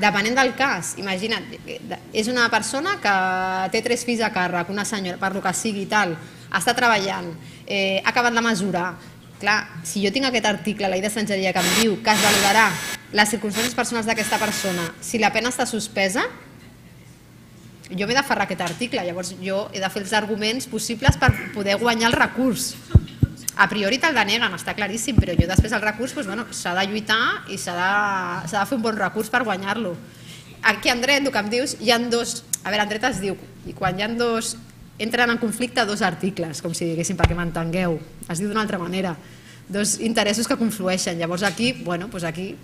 depenent del cas, imagina't, és una persona que té tres fills a càrrec, una senyora, per lo que sigui tal, està treballant, eh, ha acabat la mesura, clar, si jo tinc aquest article, la llei d'estrangeria, que em diu que es valorarà les circumstàncies personals d'aquesta persona, si la pena està suspesa, jo m'he d'aferrar aquest article, llavors jo he de fer els arguments possibles per poder guanyar el recurs. A priori te'l deneguen, està claríssim, però jo després el recurs s'ha doncs, bueno, de lluitar i s'ha de, de fer un bon recurs per guanyar-lo. Aquí en dret, el que em dius, hi han dos... A veure, en dret es diu, i quan hi han dos... entren en conflicte dos articles, com si diguéssim, perquè m'entengueu. Es diu d'una altra manera. Dos interessos que conflueixen. Llavors aquí, bueno, doncs aquí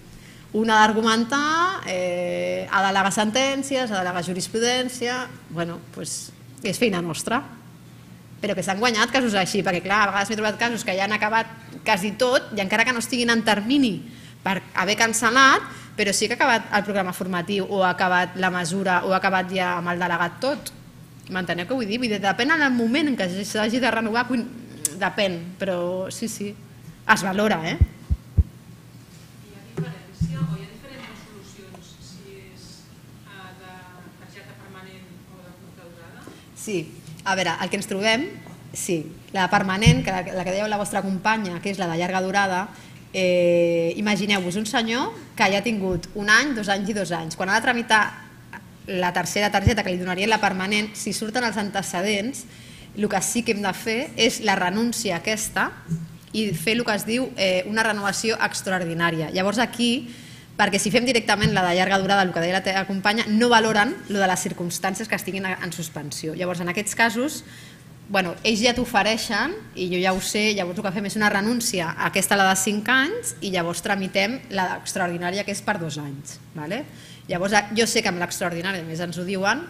una d'argumentar, eh, ha delegar sentències, ha delegar jurisprudència, bueno, doncs és feina nostra. Però que s'han guanyat casos així, perquè clar, a vegades m'he trobat casos que ja han acabat quasi tot i encara que no estiguin en termini per haver cancel·lat, però sí que ha acabat el programa formatiu o ha acabat la mesura o ha acabat ja amb el delegat tot. M'enteneu què vull dir? Vull dir depèn en el moment en què s'hagi de renovar, depèn, però sí, sí, es valora, eh? Sí, a veure, el que ens trobem, sí, la permanent, que la, que dèieu la vostra companya, que és la de llarga durada, eh, imagineu-vos un senyor que ja ha tingut un any, dos anys i dos anys. Quan ha de tramitar la tercera targeta que li donarien la permanent, si surten els antecedents, el que sí que hem de fer és la renúncia aquesta i fer el que es diu eh, una renovació extraordinària. Llavors aquí perquè si fem directament la de llarga durada, el que deia la teva companya, no valoren lo de les circumstàncies que estiguin en suspensió. Llavors, en aquests casos, bueno, ells ja t'ofereixen, i jo ja ho sé, llavors el que fem és una renúncia a aquesta la de 5 anys i llavors tramitem la extraordinària que és per dos anys. Vale? Llavors jo sé que amb l'extraordinària, més ens ho diuen,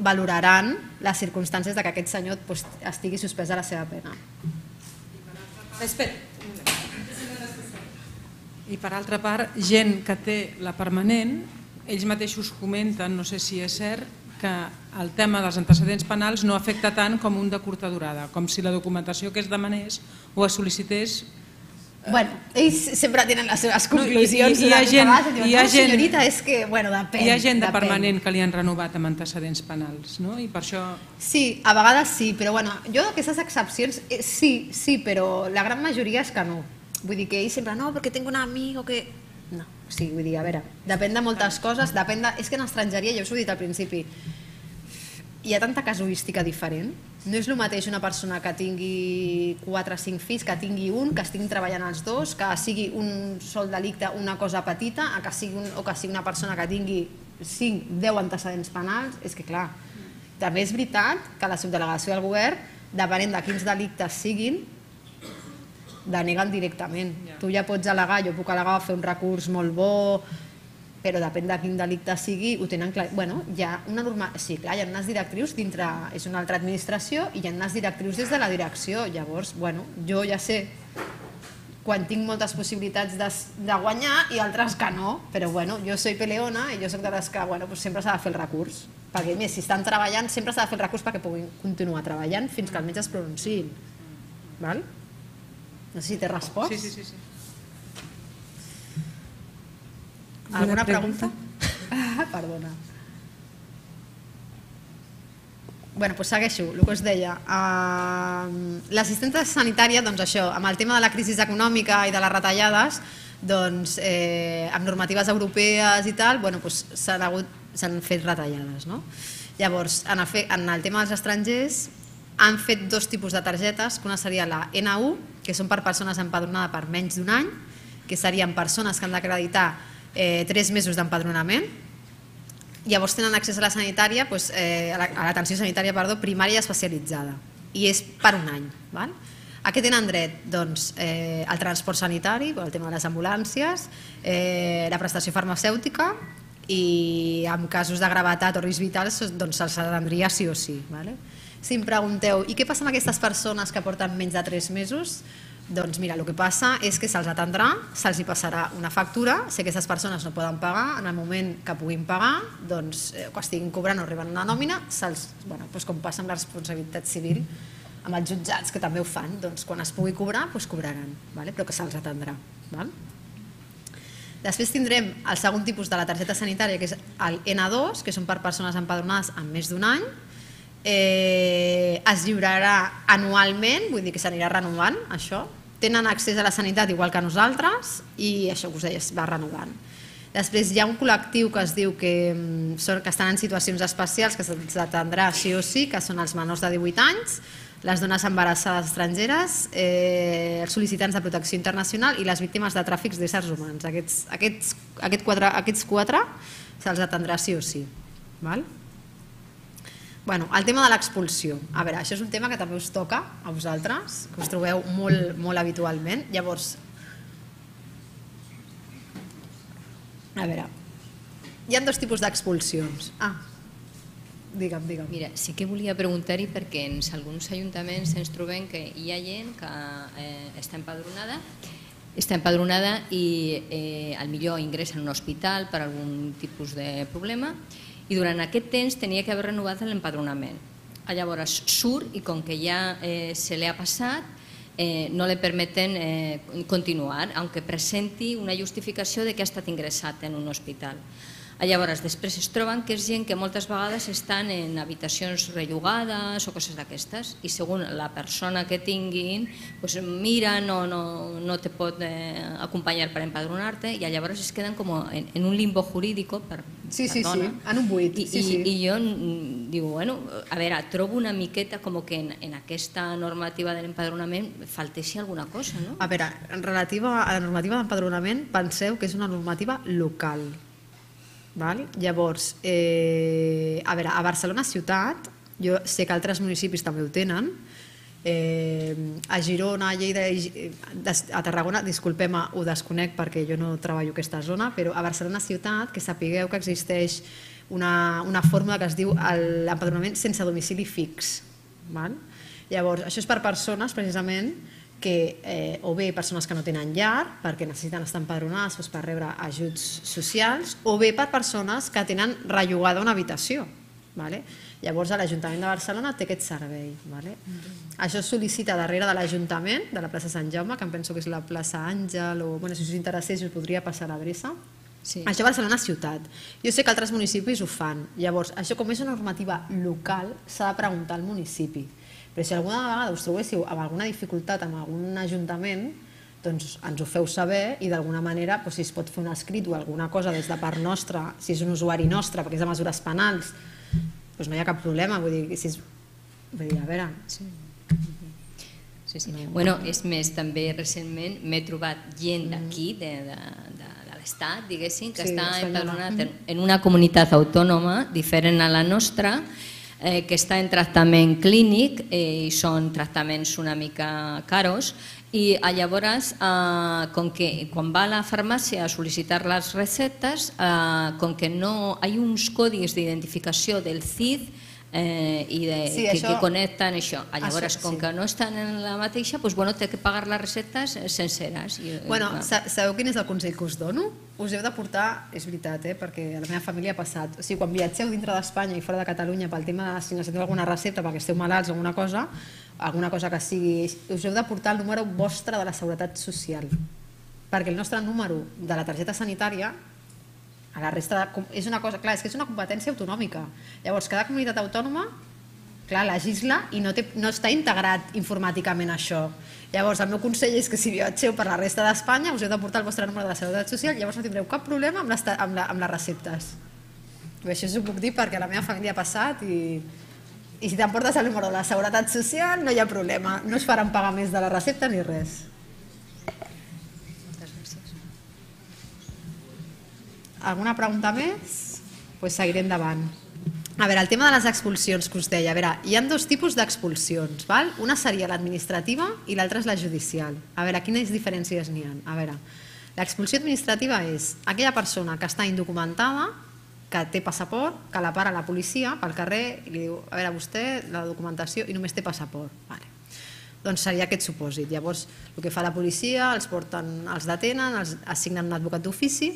valoraran les circumstàncies de que aquest senyor pues, estigui suspès a la seva pena. Espera, I per altra part, gent que té la permanent, ells mateixos comenten, no sé si és cert, que el tema dels antecedents penals no afecta tant com un de curta durada, com si la documentació que es demanés o es sol·licités Bueno, ells sempre tenen les seves conclusions. No, i, i, i, hi ha gent, diuen, hi ha no, gent, senyorita, és que, bueno, depèn. Hi ha gent de depèn. permanent que li han renovat amb antecedents penals, no? I per això... Sí, a vegades sí, però bueno, jo d'aquestes excepcions, eh, sí, sí, però la gran majoria és que no. Vull dir que ells sempre, no, perquè tinc un amic o que... No, sí, vull dir, a veure, depèn de moltes coses, depèn de... És que en estrangeria, ja us ho he dit al principi, hi ha tanta casuística diferent. No és el mateix una persona que tingui 4 o 5 fills, que tingui un, que estiguin treballant els dos, que sigui un sol delicte una cosa petita, a que sigui un, o que sigui una persona que tingui 5, 10 antecedents penals. És que clar, també és veritat que la subdelegació del govern, depenent de quins delictes siguin, deneguen directament. Tu ja pots al·legar, jo puc al·legar fer un recurs molt bo, però depèn de quin delicte sigui, ho tenen clar. Bueno, hi ha una norma... Sí, clar, hi ha unes directrius dintre... És una altra administració i hi ha unes directrius des de la direcció. Llavors, bueno, jo ja sé quan tinc moltes possibilitats de, de guanyar i altres que no, però bueno, jo soy peleona i jo soc de les que bueno, pues sempre s'ha de fer el recurs, perquè més, si estan treballant sempre s'ha de fer el recurs perquè puguin continuar treballant fins que metge es pronunciïn. Val? No sé si t'he respost. Sí, sí, sí. sí. Alguna pregunta? Ah, perdona. Bueno, doncs segueixo, el que us deia. Uh, L'assistència sanitària, doncs això, amb el tema de la crisi econòmica i de les retallades, doncs, eh, amb normatives europees i tal, bueno, doncs s'han s'han fet retallades. No? Llavors, en el, fe, en el tema dels estrangers, han fet dos tipus de targetes, que una seria la N1, que són per persones empadronades per menys d'un any, que serien persones que han d'acreditar eh, tres mesos d'empadronament, llavors tenen accés a la sanitària, doncs, eh, a l'atenció sanitària perdó, primària especialitzada i és per un any. Val? A què tenen dret? Doncs eh, el transport sanitari, el tema de les ambulàncies, eh, la prestació farmacèutica i en casos de gravetat o risc vital doncs se'ls atendria sí o sí. Vale? Si em pregunteu, i què passa amb aquestes persones que porten menys de 3 mesos? Doncs mira, el que passa és que se'ls atendrà, se'ls hi passarà una factura, si aquestes persones no poden pagar, en el moment que puguin pagar, doncs, eh, quan estiguin cobrant o reben una nòmina, se'ls, bueno, doncs com passa amb la responsabilitat civil, amb els jutjats que també ho fan, doncs quan es pugui cobrar, doncs cobraran, vale? però que se'ls atendrà. Val? Després tindrem el segon tipus de la targeta sanitària, que és el N2, que són per persones empadronades amb més d'un any, eh, es lliurarà anualment, vull dir que s'anirà renovant això, tenen accés a la sanitat igual que nosaltres i això que us deia, es va renovant. Després hi ha un col·lectiu que es diu que, mm, són, que estan en situacions especials, que se'ls atendrà sí o sí, que són els menors de 18 anys, les dones embarassades estrangeres, eh, els sol·licitants de protecció internacional i les víctimes de tràfics d'éssers humans. Aquests, aquests, aquests, quatre, aquests quatre se'ls atendrà sí o sí. Val? Bueno, el tema de l'expulsió. A veure, això és un tema que també us toca a vosaltres, que us trobeu molt, molt habitualment. Llavors, a veure, hi ha dos tipus d'expulsions. Ah, digue'm, digue'm. Mira, sí que volia preguntar-hi perquè en alguns ajuntaments ens trobem que hi ha gent que eh, està empadronada està empadronada i eh, al millor ingressa en un hospital per algun tipus de problema i durant aquest temps tenia que haver renovat l'empadronament. Llavors surt i com que ja eh, se li ha passat, eh, no li permeten eh, continuar, aunque presenti una justificació de que ha estat ingressat en un hospital. Llavors, després es troben que és gent que moltes vegades estan en habitacions rellogades o coses d'aquestes i segons la persona que tinguin pues, mira, no, no, no te pot eh, acompanyar per empadronar-te i llavors es queden com en, en un limbo jurídic per, Sí, sí, perdona. sí, en un buit. I, sí, i, sí. I jo mm, diu, bueno, a veure, trobo una miqueta com que en, en aquesta normativa de l'empadronament falteixi alguna cosa, no? A veure, en relativa a la normativa d'empadronament, penseu que és una normativa local. Val? Llavors, eh, a veure, a Barcelona ciutat, jo sé que altres municipis també ho tenen, eh, a Girona, a Lleida, des- a Tarragona, disculpem, ho desconec perquè jo no treballo aquesta zona, però a Barcelona ciutat, que sapigueu que existeix una, una fórmula que es diu l'empadronament sense domicili fix. Val? Llavors, això és per persones, precisament, que eh, o bé persones que no tenen llar perquè necessiten estar empadronades doncs, per rebre ajuts socials o bé per persones que tenen rellogada una habitació. Vale? Llavors l'Ajuntament de Barcelona té aquest servei. Vale? Això es sol·licita darrere de l'Ajuntament, de la plaça Sant Jaume, que em penso que és la plaça Àngel, o bueno, si us interessés us podria passar l'adreça. Sí. Això a Barcelona ciutat. Jo sé que altres municipis ho fan. Llavors, això com és una normativa local, s'ha de preguntar al municipi. Però si alguna vegada us trobéssiu amb alguna dificultat amb algun ajuntament, doncs ens ho feu saber i d'alguna manera doncs, si es pot fer un escrit o alguna cosa des de part nostra, si és un usuari nostre, perquè és de mesures penals, doncs no hi ha cap problema. Vull dir, si és... Vull dir, a veure... Sí. Sí, sí. Bueno, és més, també recentment m'he trobat gent d'aquí, de, de, de, de l'Estat, diguéssim, que Sí, està empadronat en, en una comunitat autònoma diferent a la nostra, eh, que està en tractament clínic eh, i són tractaments una mica caros i llavors, eh, com que quan va a la farmàcia a sol·licitar les receptes, eh, com que no hi ha uns codis d'identificació del CID eh, i de, Sí, que, això- que connecten això. Llavors, Això, com sí. que no estan en la mateixa, doncs, bueno, té que pagar les receptes eh, senceres. I, Bueno, clar. sa- sabeu quin és el consell que us dono? Us heu de portar, és veritat, eh, perquè a la meva família ha passat, o sigui, quan viatgeu dintre d'Espanya i fora de Catalunya pel tema de si necessiteu alguna recepta perquè esteu malalts o alguna cosa, alguna cosa que sigui, us heu de portar el número vostre de la Seguretat Social, perquè el nostre número de la targeta sanitària a la resta de, és una cosa, clar, és que és una competència autonòmica. Llavors, cada comunitat autònoma clar, legisla i no, té, no està integrat informàticament això. Llavors, el meu consell és que si viatgeu per la resta d'Espanya us heu de portar el vostre número de la Seguretat Social llavors no tindreu cap problema amb les, amb, la, amb les receptes. I això us ho puc dir perquè a la meva família ha passat i, i si t'emportes el número de la Seguretat Social no hi ha problema, no es faran pagar més de la recepta ni res. Moltes gràcies. Alguna pregunta més? Pues seguirem endavant. A veure, el tema de les expulsions que us deia, a veure, hi ha dos tipus d'expulsions, val? una seria l'administrativa i l'altra és la judicial. A veure, quines diferències n'hi ha? A veure, l'expulsió administrativa és aquella persona que està indocumentada, que té passaport, que la para la policia pel carrer i li diu, a veure, vostè, la documentació, i només té passaport. Vale. Doncs seria aquest supòsit. Llavors, el que fa la policia, els porten, els detenen, els assignen un advocat d'ofici,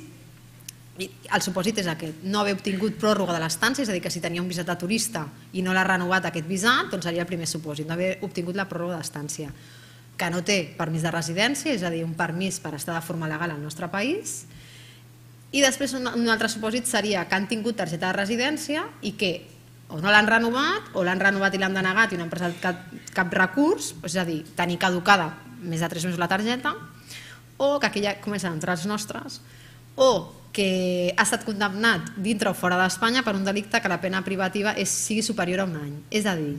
el supòsit és aquest, no haver obtingut pròrroga de l'estància, és a dir, que si tenia un visat de turista i no l'ha renovat aquest visat, doncs seria el primer supòsit, no haver obtingut la pròrroga d'estància. Que no té permís de residència, és a dir, un permís per estar de forma legal al nostre país, i després un, un altre supòsit seria que han tingut targeta de residència i que o no l'han renovat, o l'han renovat i l'han denegat i no han presentat cap, cap recurs, és a dir, tenir caducada més de 3 mesos la targeta, o que aquí ja comencen a entrar els nostres, o que ha estat condemnat dintre o fora d'Espanya per un delicte que la pena privativa és, sigui superior a un any. És a dir,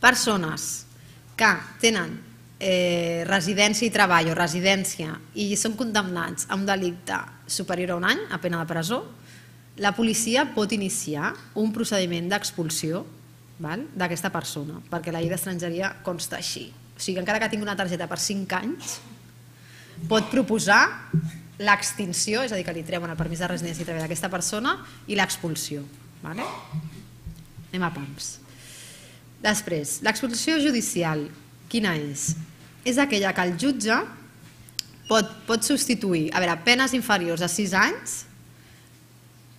persones que tenen eh, residència i treball o residència i són condemnats a un delicte superior a un any, a pena de presó, la policia pot iniciar un procediment d'expulsió d'aquesta persona, perquè la llei d'estrangeria consta així. O sigui, encara que tingui una targeta per 5 anys, pot proposar l'extinció, és a dir, que li treuen el permís de residència i treball d'aquesta persona i l'expulsió. Vale? Anem a pams. Després, l'expulsió judicial, quina és? És aquella que el jutge pot, pot substituir, a veure, penes inferiors a 6 anys,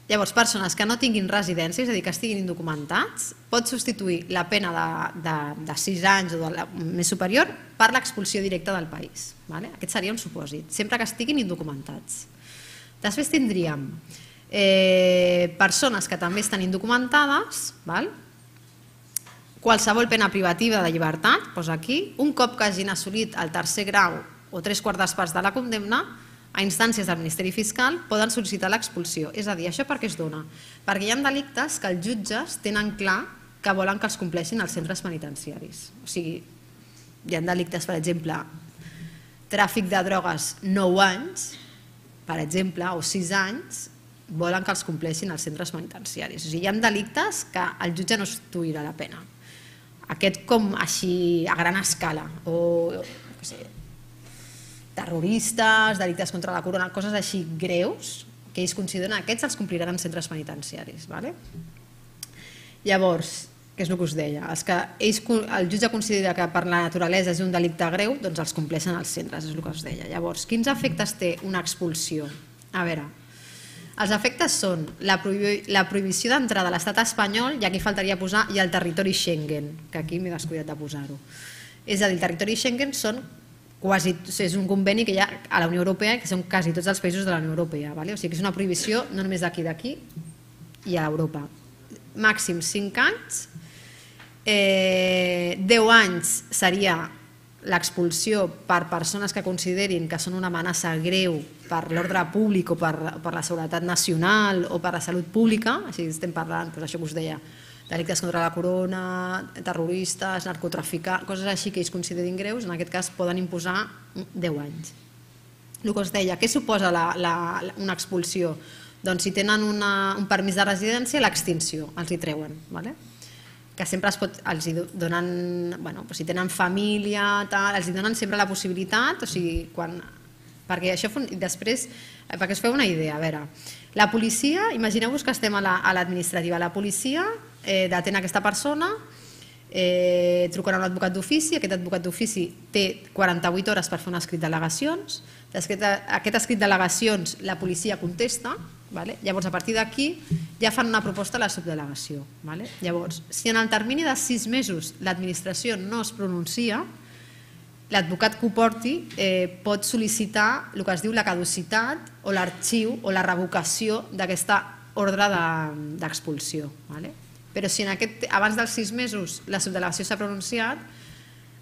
llavors persones que no tinguin residència, és a dir, que estiguin indocumentats, pot substituir la pena de, de, de 6 anys o de la, més superior per l'expulsió directa del país. Vale? Aquest seria un supòsit, sempre que estiguin indocumentats. Després tindríem eh, persones que també estan indocumentades, val? qualsevol pena privativa de llibertat, posa aquí, un cop que hagin assolit el tercer grau o tres quartes parts de la condemna, a instàncies del Ministeri Fiscal poden sol·licitar l'expulsió. És a dir, això per què es dona? Perquè hi ha delictes que els jutges tenen clar que volen que els compleixin als centres penitenciaris. O sigui, hi ha delictes, per exemple, tràfic de drogues 9 anys, per exemple, o 6 anys, volen que els compleixin als centres penitenciaris. O sigui, hi ha delictes que el jutge no estuirà la pena. Aquest com així a gran escala, o no sé, terroristes, delictes contra la corona, coses així greus, que ells consideren aquests els compliran en centres penitenciaris. Vale? Llavors, que és el que us deia. Els que ells, el jutge considera que per la naturalesa és un delicte greu, doncs els compleixen als centres, és el que us deia. Llavors, quins efectes té una expulsió? A veure, els efectes són la, prohibi la prohibició d'entrada a l'estat espanyol i aquí faltaria posar i el territori Schengen, que aquí m'he descuidat de posar-ho. És a dir, el territori Schengen són quasi, és un conveni que hi ha a la Unió Europea que són quasi tots els països de la Unió Europea. Vale? O sigui que és una prohibició no només d'aquí d'aquí i a Europa. Màxim 5 anys Eh, 10 anys seria l'expulsió per persones que considerin que són una amenaça greu per l'ordre públic o per, per la seguretat nacional o per la salut pública, així estem parlant, doncs això que us deia, delictes contra la corona, terroristes, narcotraficants, coses així que ells considerin greus, en aquest cas poden imposar 10 anys. El que us deia, què suposa la, la, una expulsió? Doncs si tenen una, un permís de residència, l'extinció, els hi treuen. ¿vale? que sempre es pot, els donen, bueno, si tenen família, tal, els donen sempre la possibilitat, o sigui, quan, perquè això després, perquè us feu una idea, a veure, la policia, imagineu-vos que estem a l'administrativa, la, la policia eh, detén aquesta persona, eh, trucarà un advocat d'ofici, aquest advocat d'ofici té 48 hores per fer un escrit d'al·legacions, aquest escrit d'al·legacions la policia contesta, Vale? Llavors, a partir d'aquí, ja fan una proposta a la subdelegació. Vale? Llavors, si en el termini de sis mesos l'administració no es pronuncia, l'advocat que ho porti eh, pot sol·licitar el que es diu la caducitat o l'arxiu o la revocació d'aquesta ordre d'expulsió. De, vale? Però si en aquest, abans dels sis mesos la subdelegació s'ha pronunciat,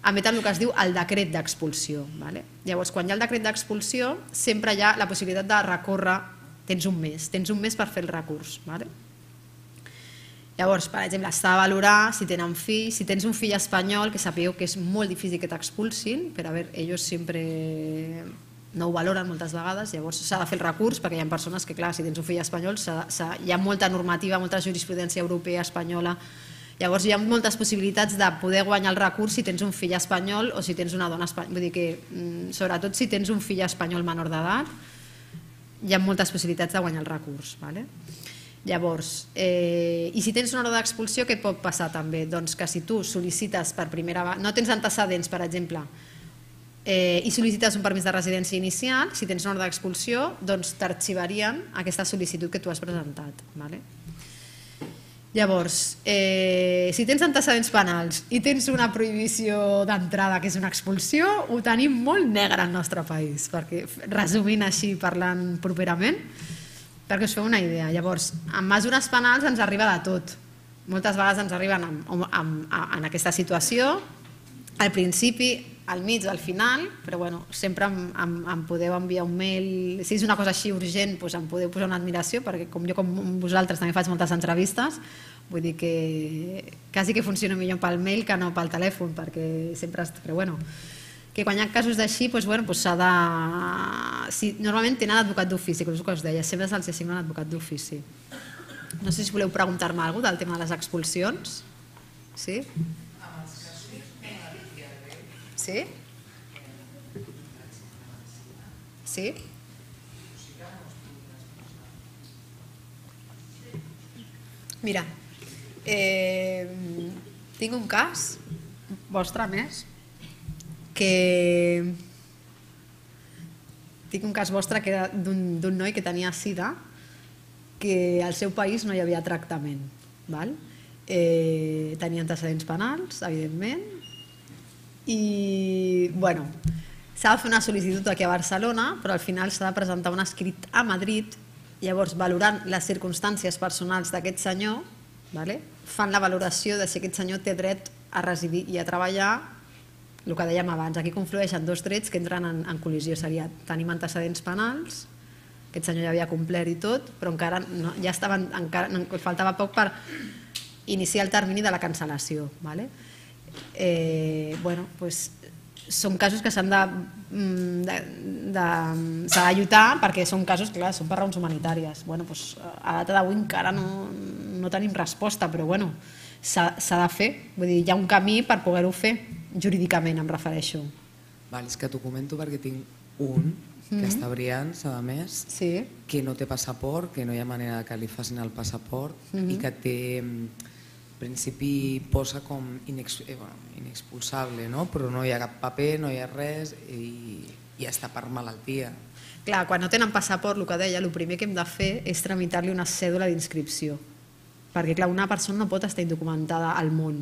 emeten el que es diu el decret d'expulsió. Vale? Llavors, quan hi ha el decret d'expulsió, sempre hi ha la possibilitat de recórrer tens un mes, tens un mes per fer el recurs. Vale? Llavors, per exemple, s'ha de valorar si tenen fill, si tens un fill espanyol, que sapigueu que és molt difícil que t'expulsin, però a veure, ells sempre no ho valoren moltes vegades, llavors s'ha de fer el recurs perquè hi ha persones que, clar, si tens un fill espanyol s ha, s ha, hi ha molta normativa, molta jurisprudència europea, espanyola, llavors hi ha moltes possibilitats de poder guanyar el recurs si tens un fill espanyol o si tens una dona espanyola, vull dir que mm, sobretot si tens un fill espanyol menor d'edat, hi ha moltes possibilitats de guanyar el recurs. Vale? Llavors, eh, i si tens una ordre d'expulsió, què pot passar també? Doncs que si tu sol·licites per primera vegada, no tens antecedents, per exemple, eh, i sol·licites un permís de residència inicial, si tens una ordre d'expulsió, doncs t'arxivarien aquesta sol·licitud que tu has presentat. Vale? Llavors, eh, si tens antecedents penals i tens una prohibició d'entrada, que és una expulsió, ho tenim molt negre al nostre país, perquè resumint així, parlant properament, perquè us feu una idea. Llavors, amb mesures penals ens arriba de tot. Moltes vegades ens arriben en, en, en aquesta situació, al principi, al mig al final, però bueno, sempre em, em, em podeu enviar un mail, si és una cosa així urgent, doncs em podeu posar una admiració, perquè com jo com vosaltres també faig moltes entrevistes, vull dir que quasi que funciona millor pel mail que no pel telèfon, perquè sempre... Però bueno, que quan hi ha casos d'així, doncs, bueno, doncs s'ha de... Si, normalment tenen advocat d'ofici, que us deia, sempre se'ls assigna un advocat d'ofici. No sé si voleu preguntar-me alguna del tema de les expulsions. Sí? Sí? Sí? Mira, eh, tinc un cas, vostre més, que tinc un cas vostre que era d'un noi que tenia sida que al seu país no hi havia tractament. Val? Eh, tenia antecedents penals, evidentment, i bueno, s'ha de fer una sol·licitud aquí a Barcelona, però al final s'ha de presentar un escrit a Madrid, llavors valorant les circumstàncies personals d'aquest senyor, vale? fan la valoració de si aquest senyor té dret a residir i a treballar, el que dèiem abans, aquí conflueixen dos drets que entren en, en col·lisió, seria tenim antecedents penals, aquest senyor ja havia complert i tot, però encara no, ja estaven, encara, faltava poc per iniciar el termini de la cancel·lació. Vale? Eh, bueno, pues, són casos que s'han de, mm, de, de, s'ha de lluitar perquè són casos, clar, són per raons humanitàries. Bueno, pues, a data d'avui encara no, no tenim resposta, però bueno, s'ha de fer. Vull dir, hi ha un camí per poder-ho fer, jurídicament em refereixo. Val, és que t'ho comento perquè tinc un que mm -hmm. està Brians, a més, sí. que no té passaport, que no hi ha manera que li facin el passaport mm -hmm. i que té en principi posa com inex, eh, bueno, inexpulsable, no? però no hi ha cap paper, no hi ha res i, i està per malaltia. Clar, quan no tenen passaport, el que deia, el primer que hem de fer és tramitar-li una cèdula d'inscripció. Perquè, clar, una persona no pot estar indocumentada al món.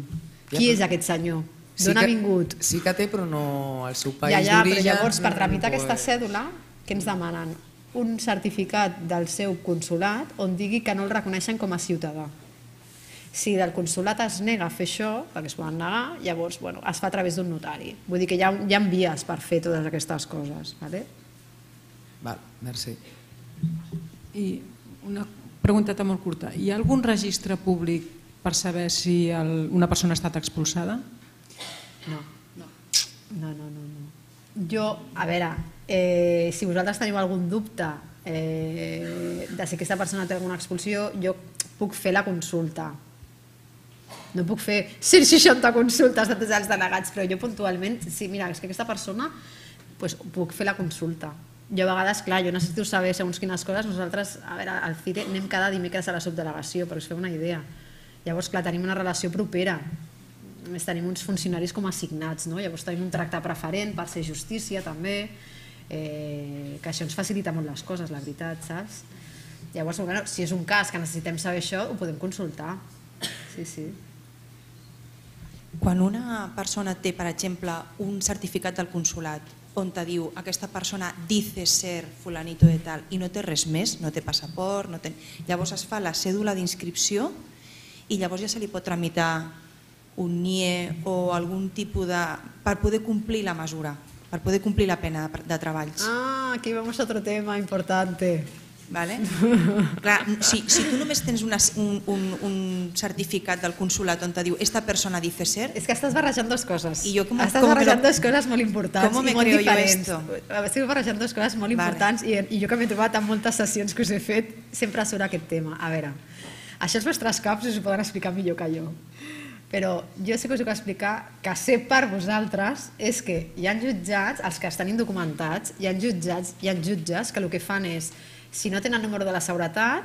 Ja, Qui és aquest senyor? Sí D'on ha vingut? Sí que té, però no al seu país Ja, ja, però llavors, per no tramitar pot- aquesta cèdula, què ens demanen? Un certificat del seu consulat on digui que no el reconeixen com a ciutadà. Si del consulat es nega a fer això, perquè es poden negar, llavors bueno, es fa a través d'un notari. Vull dir que hi ha, hi ha vies per fer totes aquestes coses. Vale? Val, merci. I una pregunteta molt curta. Hi ha algun registre públic per saber si el, una persona ha estat expulsada? No, no, no, no, no. no. Jo, a veure, eh, si vosaltres teniu algun dubte eh, de si aquesta persona té alguna expulsió, jo puc fer la consulta. No puc fer 160 consultes de tots els delegats, però jo puntualment, sí, mira, és que aquesta persona pues, puc fer la consulta. Jo a vegades, clar, jo necessito saber segons quines coses, nosaltres, a veure, al CIRE anem cada dimecres a la subdelegació, per us feu una idea. Llavors, clar, tenim una relació propera, més tenim uns funcionaris com assignats, no? llavors tenim un tracte preferent per ser justícia també, eh, que això ens facilita molt les coses, la veritat, saps? Llavors, bueno, si és un cas que necessitem saber això, ho podem consultar. Sí, sí. Quan una persona té, per exemple, un certificat del consulat on te diu aquesta persona dice ser fulanito de tal i no té res més, no té passaport, no té... llavors es fa la cèdula d'inscripció i llavors ja se li pot tramitar un NIE o algun tipus de... per poder complir la mesura, per poder complir la pena de, treballs. Ah, aquí vamos a otro tema importante. Vale? Clar, si, si tu només tens una, un, un, un certificat del consulat on te diu esta persona dice ser, És que estàs barrejant dues coses. I jo com- estàs com barrejant dues coses molt importants ¿Cómo me i molt diferents. Estic barrejant dues coses molt Vale. importants i, i jo que m'he trobat en moltes sessions que us he fet sempre surt aquest tema. A veure, això els vostres caps us ho poden explicar millor que jo. Però jo sí que us puc explicar que sé per vosaltres és que hi ha jutjats, els que estan indocumentats, hi ha jutjats, hi ha jutges que el que fan és, si no tenen número de la seguretat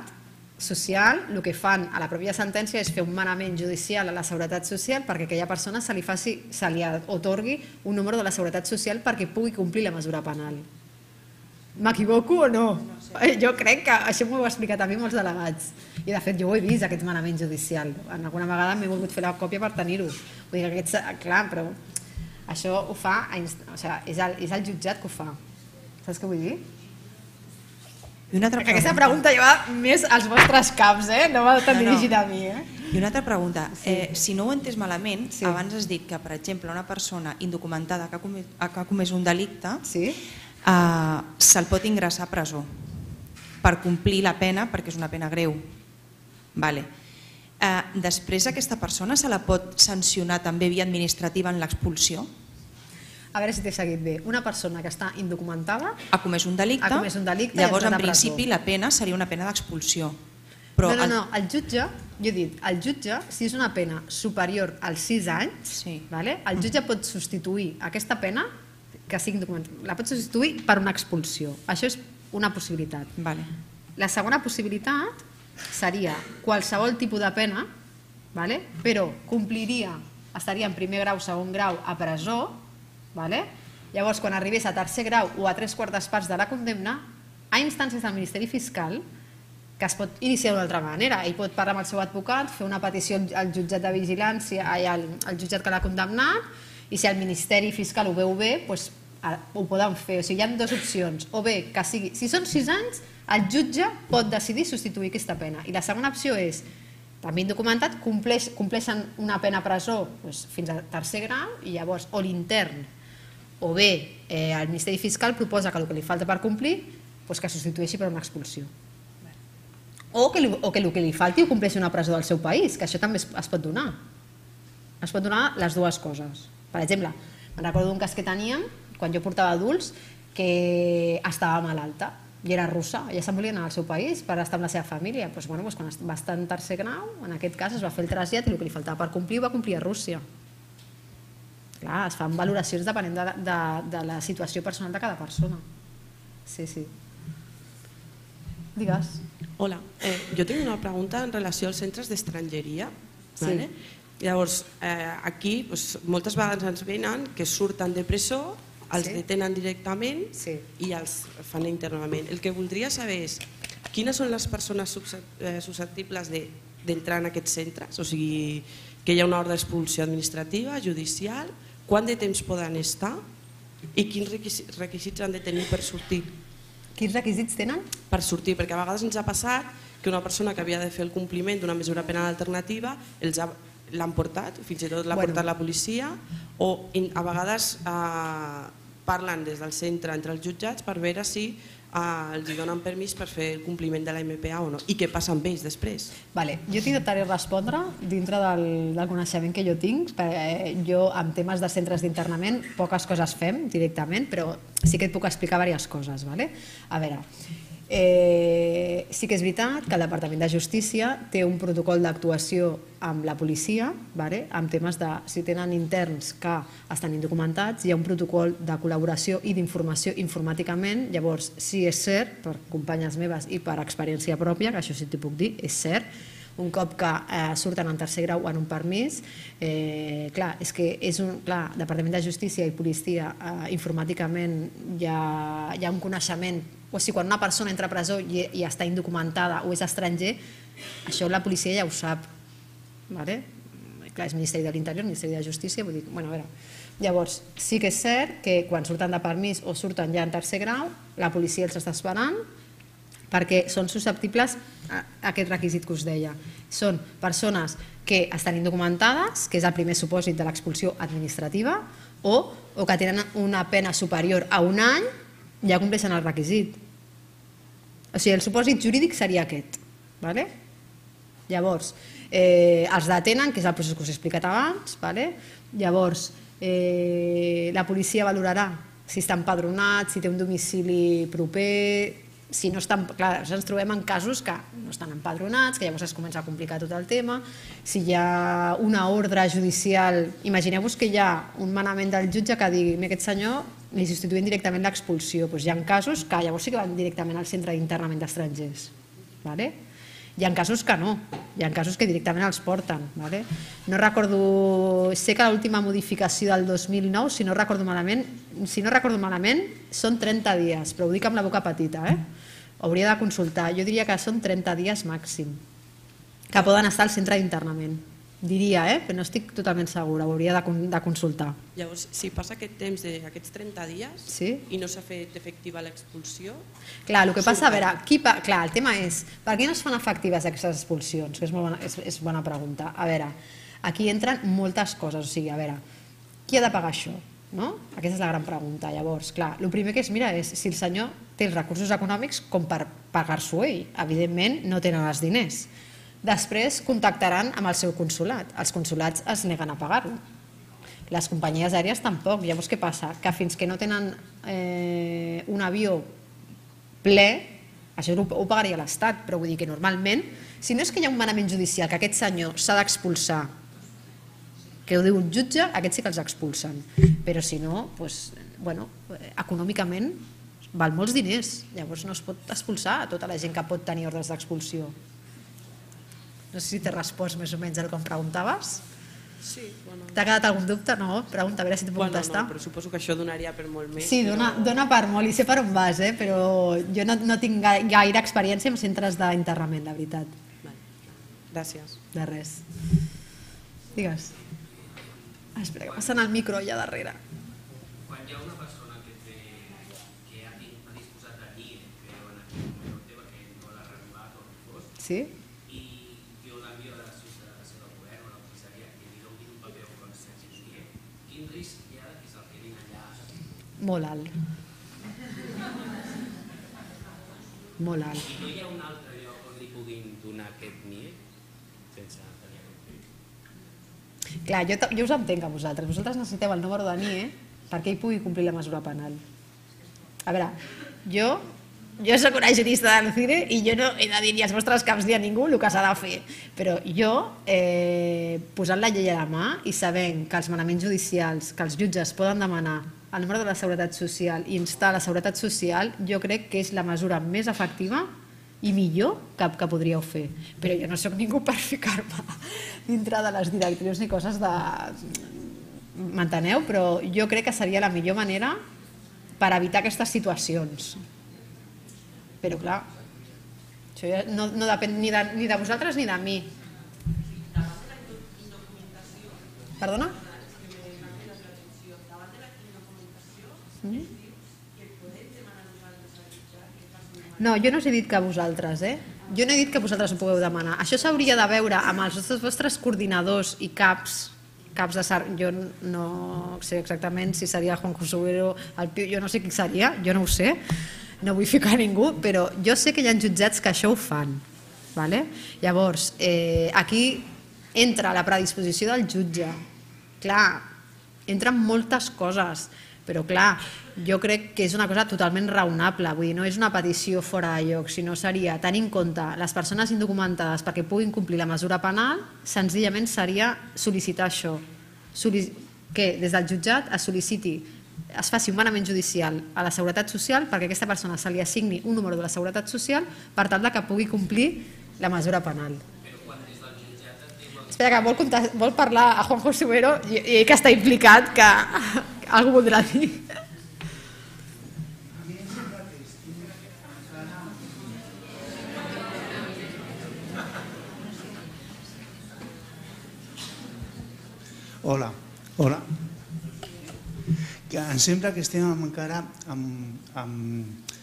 social, el que fan a la pròpia sentència és fer un manament judicial a la seguretat social perquè a aquella persona se li, faci, se li otorgui un número de la seguretat social perquè pugui complir la mesura penal. M'equivoco o no? Eh, Jo crec que això m'ho heu explicat a mi molts delegats. I de fet jo ho he vist, aquest manament judicial. En alguna vegada m'he volgut fer la còpia per tenir-ho. Vull dir que aquests, clar, però això ho fa, o sigui, és, el, és el jutjat que ho fa. Saps què vull dir? I una altra Que aquesta pregunta ja va més als vostres caps, eh? No va tan No, no. dirigida a mi, eh? I una altra pregunta. Eh, si no ho entès malament, Sí. abans has dit que, per exemple, una persona indocumentada que ha comès, que ha comès un delicte Sí? eh, se'l pot ingressar a presó per complir la pena, perquè és una pena greu. Vale. Eh, després aquesta persona se la pot sancionar també via administrativa en l'expulsió? A veure si t'he seguit bé. Una persona que està indocumentada Ha comès un delicte, Ha comès un delicte llavors en principi la pena seria una pena d'expulsió. Però no, no, no, el jutge, jo he dit, el jutge, si és una pena superior als 6 anys, Sí. vale? el jutge pot substituir aquesta pena, que sigui documentada, la pot substituir per una expulsió. Això és una possibilitat. Vale. La segona possibilitat seria qualsevol tipus de pena, vale? però compliria, estaria en primer grau, segon grau, a presó, vale? llavors quan arribés a tercer grau o a tres quartes parts de la condemna, a instàncies del Ministeri Fiscal, que es pot iniciar d'una altra manera. Ell pot parlar amb el seu advocat, fer una petició al- al jutjat de vigilància, ai, al, al jutjat que l'ha condemnat, i si el Ministeri Fiscal ho veu bé, doncs, ho poden fer. O sigui, hi ha dues opcions. O bé, que sigui... Si són sis anys, el jutge pot decidir substituir aquesta pena. I la segona opció és, també indocumentat, compleix, compleixen una pena a presó doncs, fins a tercer grau, i llavors, o l'intern, o bé eh, el Ministeri Fiscal proposa que el que li falta per complir doncs que substitueixi per una expulsió o que, o que el que li falti ho compleixi una presó del seu país, que això també es, pot donar. Es pot donar les dues coses. Per exemple, me'n recordo d'un cas que teníem, quan jo portava adults, que estava malalta i era russa, ella se'n volia anar al seu país per estar amb la seva família. Doncs, bueno, doncs quan va estar en tercer grau, en aquest cas es va fer el trasllat i el que li faltava per complir va complir a Rússia. Clar, es fan valoracions depenent de, de, de la situació personal de cada persona. Sí, sí. Digues. Hola, eh, jo tinc una pregunta en relació als centres d'estrangeria. Sí. Vale? Llavors, eh, aquí doncs, moltes vegades ens venen que surten de presó, els Sí. detenen directament Sí. i els fan internament. El que voldria saber és quines són les persones eh, susceptibles de- d'entrar en aquests centres, o sigui, que hi ha una ordre d'expulsió administrativa, judicial, quant de temps poden estar i quins requisits, han de tenir per sortir. Quins requisits tenen? Per sortir, perquè a vegades ens ha passat que una persona que havia de fer el compliment d'una mesura penal alternativa els ha, l'han portat, fins i tot l'ha Bueno. portat la policia, o a vegades eh, parlen des del centre entre els jutjats per veure si eh, els donen permís per fer el compliment de la MPA o no, i què passa amb ells després. Vale, jo t'intentaré respondre dintre del, del coneixement que jo tinc, perquè jo amb temes de centres d'internament poques coses fem directament, però sí que et puc explicar diverses coses. Vale? A veure, eh, sí que és veritat que el Departament de Justícia té un protocol d'actuació amb la policia, vale? amb temes de si tenen interns que estan indocumentats, hi ha un protocol de col·laboració i d'informació informàticament, llavors sí és cert, per companyes meves i per experiència pròpia, que això sí t'ho puc dir, és cert, un cop que eh, surten en tercer grau en un permís, eh, clar, és que és un, clar, Departament de Justícia i Policia eh, informàticament hi ha, hi ha un coneixement, o sigui, quan una persona entra a presó i, i està indocumentada o és estranger, això la policia ja ho sap, vale? clar, és Ministeri de l'Interior, Ministeri de Justícia, vull dir, bueno, a veure, llavors, sí que és cert que quan surten de permís o surten ja en tercer grau, la policia els està esperant, perquè són susceptibles a aquest requisit que us deia. Són persones que estan indocumentades, que és el primer supòsit de l'expulsió administrativa, o, o que tenen una pena superior a un any, ja compleixen el requisit. O sigui, el supòsit jurídic seria aquest. ¿vale? Llavors, eh, els detenen, que és el procés que us he explicat abans, ¿vale? llavors eh, la policia valorarà si està empadronat, si té un domicili proper, si no estan, clar, ens trobem en casos que no estan empadronats, que llavors es comença a complicar tot el tema, si hi ha una ordre judicial, imagineu-vos que hi ha un manament del jutge que digui a aquest senyor li substituïm directament l'expulsió, doncs hi ha casos que llavors sí que van directament al centre d'internament d'estrangers. ¿vale? Hi ha casos que no, hi ha casos que directament els porten. ¿vale? No recordo, sé que l'última modificació del 2009, si no recordo malament, si no recordo malament, són 30 dies, però ho dic amb la boca petita, eh? hauria de consultar. Jo diria que són 30 dies màxim, que poden estar al centre d'internament. Diria, eh? però no estic totalment segura, ho hauria de, de consultar. Llavors, si passa aquest temps d'aquests 30 dies Sí. i no s'ha fet efectiva l'expulsió, Clar, el que passa, a veure, qui pa... clar, el tema és, per què no es fan efectives aquestes expulsions? Que és, molt bona, és, és bona pregunta. A veure, aquí entren moltes coses, o sigui, a veure, qui ha de pagar això? No? Aquesta és la gran pregunta. Llavors, clar, el primer que es mira és si el senyor té els recursos econòmics com per pagar-s'ho ell. Evidentment, no tenen els diners. Després contactaran amb el seu consulat. Els consulats es neguen a pagar-lo. Les companyies aèries tampoc. Llavors, què passa? Que fins que no tenen eh, un avió ple, això ho, ho pagaria l'Estat, però vull dir que normalment, si no és que hi ha un manament judicial que aquest senyor s'ha d'expulsar, que ho diu un jutge, aquests sí que els expulsen. Però si no, doncs, bueno, econòmicament val molts diners, llavors no es pot expulsar a tota la gent que pot tenir ordres d'expulsió. No sé si t'he respost més o menys al que em preguntaves. sí, bueno, T'ha quedat algun dubte? No? Pregunta, a veure si t'ho puc bueno contestar. no, però suposo que això donaria per molt més. Sí, dona, però- dona per molt i sé per on vas, eh? però jo no, no tinc ga- gaire experiència amb centres d'enterrament, la veritat, Vale. Gràcies. de res. Digues. Ah, espera, que passen el micro allà darrere. quan hi ha una persona que, té, que ha, disposat de NIE, creu en aquell moment teva que no l'ha renovat o el que fos, Sí? i jo l'envio a la societat del govern o a la comissaria que li donin un paper o quan sense NIE, quin risc hi ha de que se'l quedin allà? Molt alt. Molt alt. No hi ha un altre lloc on li puguin donar aquest NIE sense tenir aquest? Clar, jo, jo us entenc a vosaltres. Vosaltres necessiteu el número de NIE perquè ell pugui complir la mesura penal. A veure, jo, jo sóc una jurista del CIRE i jo no he de dir ni als vostres caps ni a ningú el que s'ha de fer. Però jo, eh, posant la llei a la mà i sabent que els manaments judicials, que els jutges poden demanar el número de la Seguretat Social i instar la Seguretat Social, jo crec que és la mesura més efectiva i millor que, que podríeu fer. Però jo no sóc ningú per ficar-me dintre de les directrius ni coses de... M'enteneu? Però jo crec que seria la millor manera per evitar aquestes situacions. Però clar, això ja no, no depèn ni de, ni de vosaltres ni de mi. Perdona? Mm? No, jo no us he dit que vosaltres, eh? Jo no he dit que vosaltres ho pugueu demanar. Això s'hauria de veure amb els vostres, coordinadors i caps caps de SAR, jo no sé exactament si seria Juan Josuero, el Pio, jo no sé qui seria, jo no ho sé, no vull ficar ningú, però jo sé que hi ha jutjats que això ho fan. Vale? Llavors, eh, aquí entra la predisposició del jutge. Clar, entren moltes coses, però clar, jo crec que és una cosa totalment raonable, vull dir, no és una petició fora de lloc, sinó seria tenir en compte les persones indocumentades perquè puguin complir la mesura penal, senzillament seria sol·licitar això, que des del jutjat es sol·liciti es faci un manament judicial a la Seguretat Social perquè aquesta persona se li assigni un número de la Seguretat Social per tal que pugui complir la mesura penal. Espera, que vol, vol parlar a Juan José Ubero i, i que està implicat, que algú voldrà dir. Hola, hola. Que em sembla que estem encara amb, amb,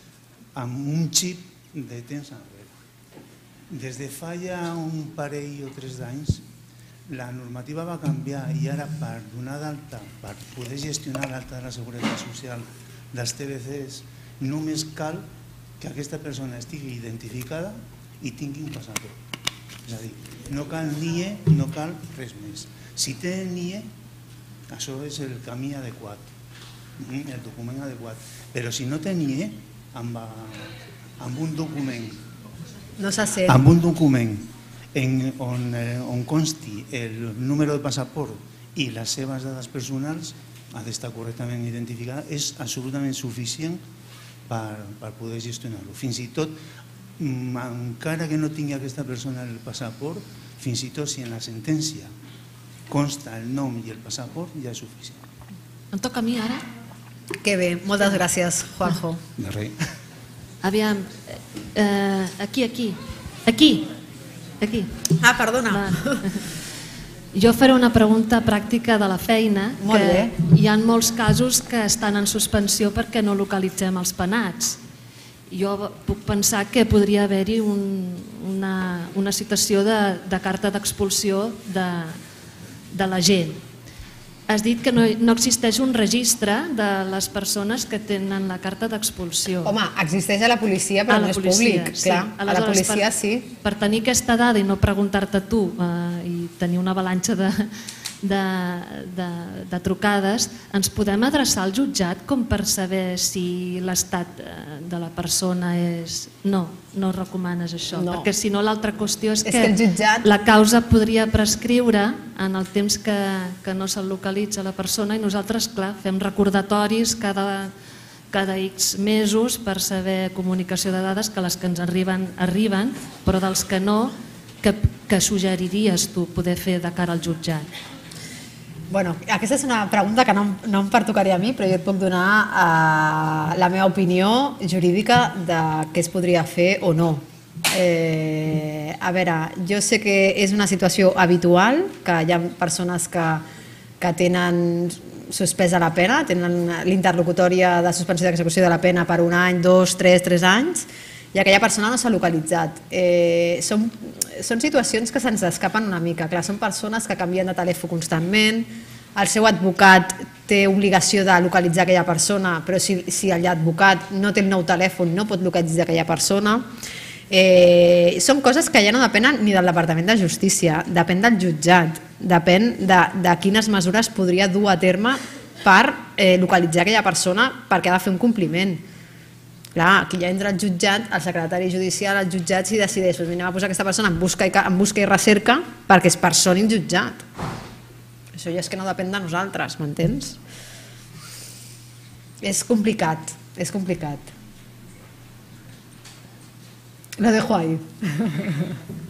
amb un xip de temps enrere. Des de fa ja un parell o tres d'anys, la normativa va canviar i ara per donar d'alta, per poder gestionar l'alta de la seguretat social dels TBCs, només cal que aquesta persona estigui identificada i tingui un passaport. És a dir, no cal NIE, no cal res més. Si té NIE, això és el camí adequat, mm, el document adequat. Però si no té NIE, amb, amb un document no sent. amb un document en, on, eh, on consti el número de passaport i les seves dades personals ha d'estar correctament identificada, és absolutament suficient per, per poder gestionar-lo. Fins i tot, mm, encara que no tingui aquesta persona el passaport, fins i tot si en la sentència consta el nom i el passaport, ja és suficient. Em toca a mi ara? Que bé, moltes gràcies, Juanjo. De res. Aviam, eh, aquí, aquí, aquí, aquí. Ah, perdona. Va. Jo faré una pregunta pràctica de la feina, Molt que bé. hi ha molts casos que estan en suspensió perquè no localitzem els penats. Jo puc pensar que podria haver-hi un, una, una situació de, de carta d'expulsió de, de la gent. Has dit que no, no existeix un registre de les persones que tenen la carta d'expulsió. Home, existeix a la policia, però A la no és policia, públic. sí. Clar, a la policia per, sí. Per tenir aquesta dada i no preguntar-te tu eh, i tenir una avalanxa de, de, de, de trucades, ens podem adreçar al jutjat com per saber si l'estat eh, de la persona és... No, no recomanes això, No. perquè si no l'altra qüestió és, És que el jutjat- la causa podria prescriure en el temps que, que no se'l localitza la persona i nosaltres, clar, fem recordatoris cada, cada X mesos per saber comunicació de dades que les que ens arriben, arriben, però dels que no, que, que suggeriries tu poder fer de cara al jutjat? Bueno, aquesta és una pregunta que no, no em pertocaria a mi, però jo et puc donar eh, la meva opinió jurídica de què es podria fer o no. Eh, a veure, jo sé que és una situació habitual, que hi ha persones que, que tenen suspesa la pena, tenen l'interlocutòria de suspensió d'execució de la pena per un any, dos, tres, tres anys, i aquella persona no s'ha localitzat. Eh, són, són situacions que se'ns escapen una mica. Clar, són persones que canvien de telèfon constantment, el seu advocat té obligació de localitzar aquella persona, però si, si l'advocat no té el nou telèfon no pot localitzar aquella persona. Eh, són coses que ja no depenen ni del Departament de Justícia, depèn del jutjat, depèn de, de quines mesures podria dur a terme per eh, localitzar aquella persona perquè ha de fer un compliment. Clar, aquí ja entra el jutjat, el secretari judicial, el jutjat si decideix, doncs anem a posar aquesta persona en busca, i, en busca i recerca perquè es personi el jutjat. Això ja és que no depèn de nosaltres, m'entens? És complicat, és complicat. Lo dejo ahí.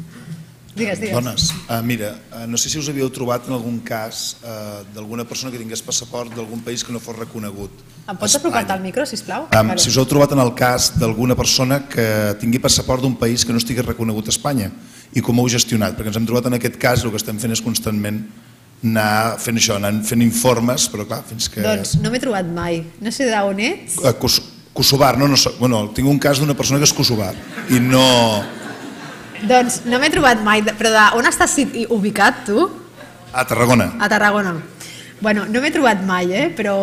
digues, digues. Dones, uh, mira, uh, no sé si us havíeu trobat en algun cas uh, d'alguna persona que tingués passaport d'algun país que no fos reconegut. Em pots apropar-te al micro, sisplau? Um, si us heu trobat en el cas d'alguna persona que tingui passaport d'un país que no estigui reconegut a Espanya i com ho heu gestionat, perquè ens hem trobat en aquest cas el que estem fent és constantment anar fent això, anar fent informes, però clar, fins que... Doncs no m'he trobat mai. No sé d'on ets. Kos Kosovar, no, no, so- bueno, tinc un cas d'una persona que és kosovar i no... Doncs no m'he trobat mai. Però de, on estàs ubicat, tu? A Tarragona. A Tarragona. Bueno, no m'he trobat mai, eh? però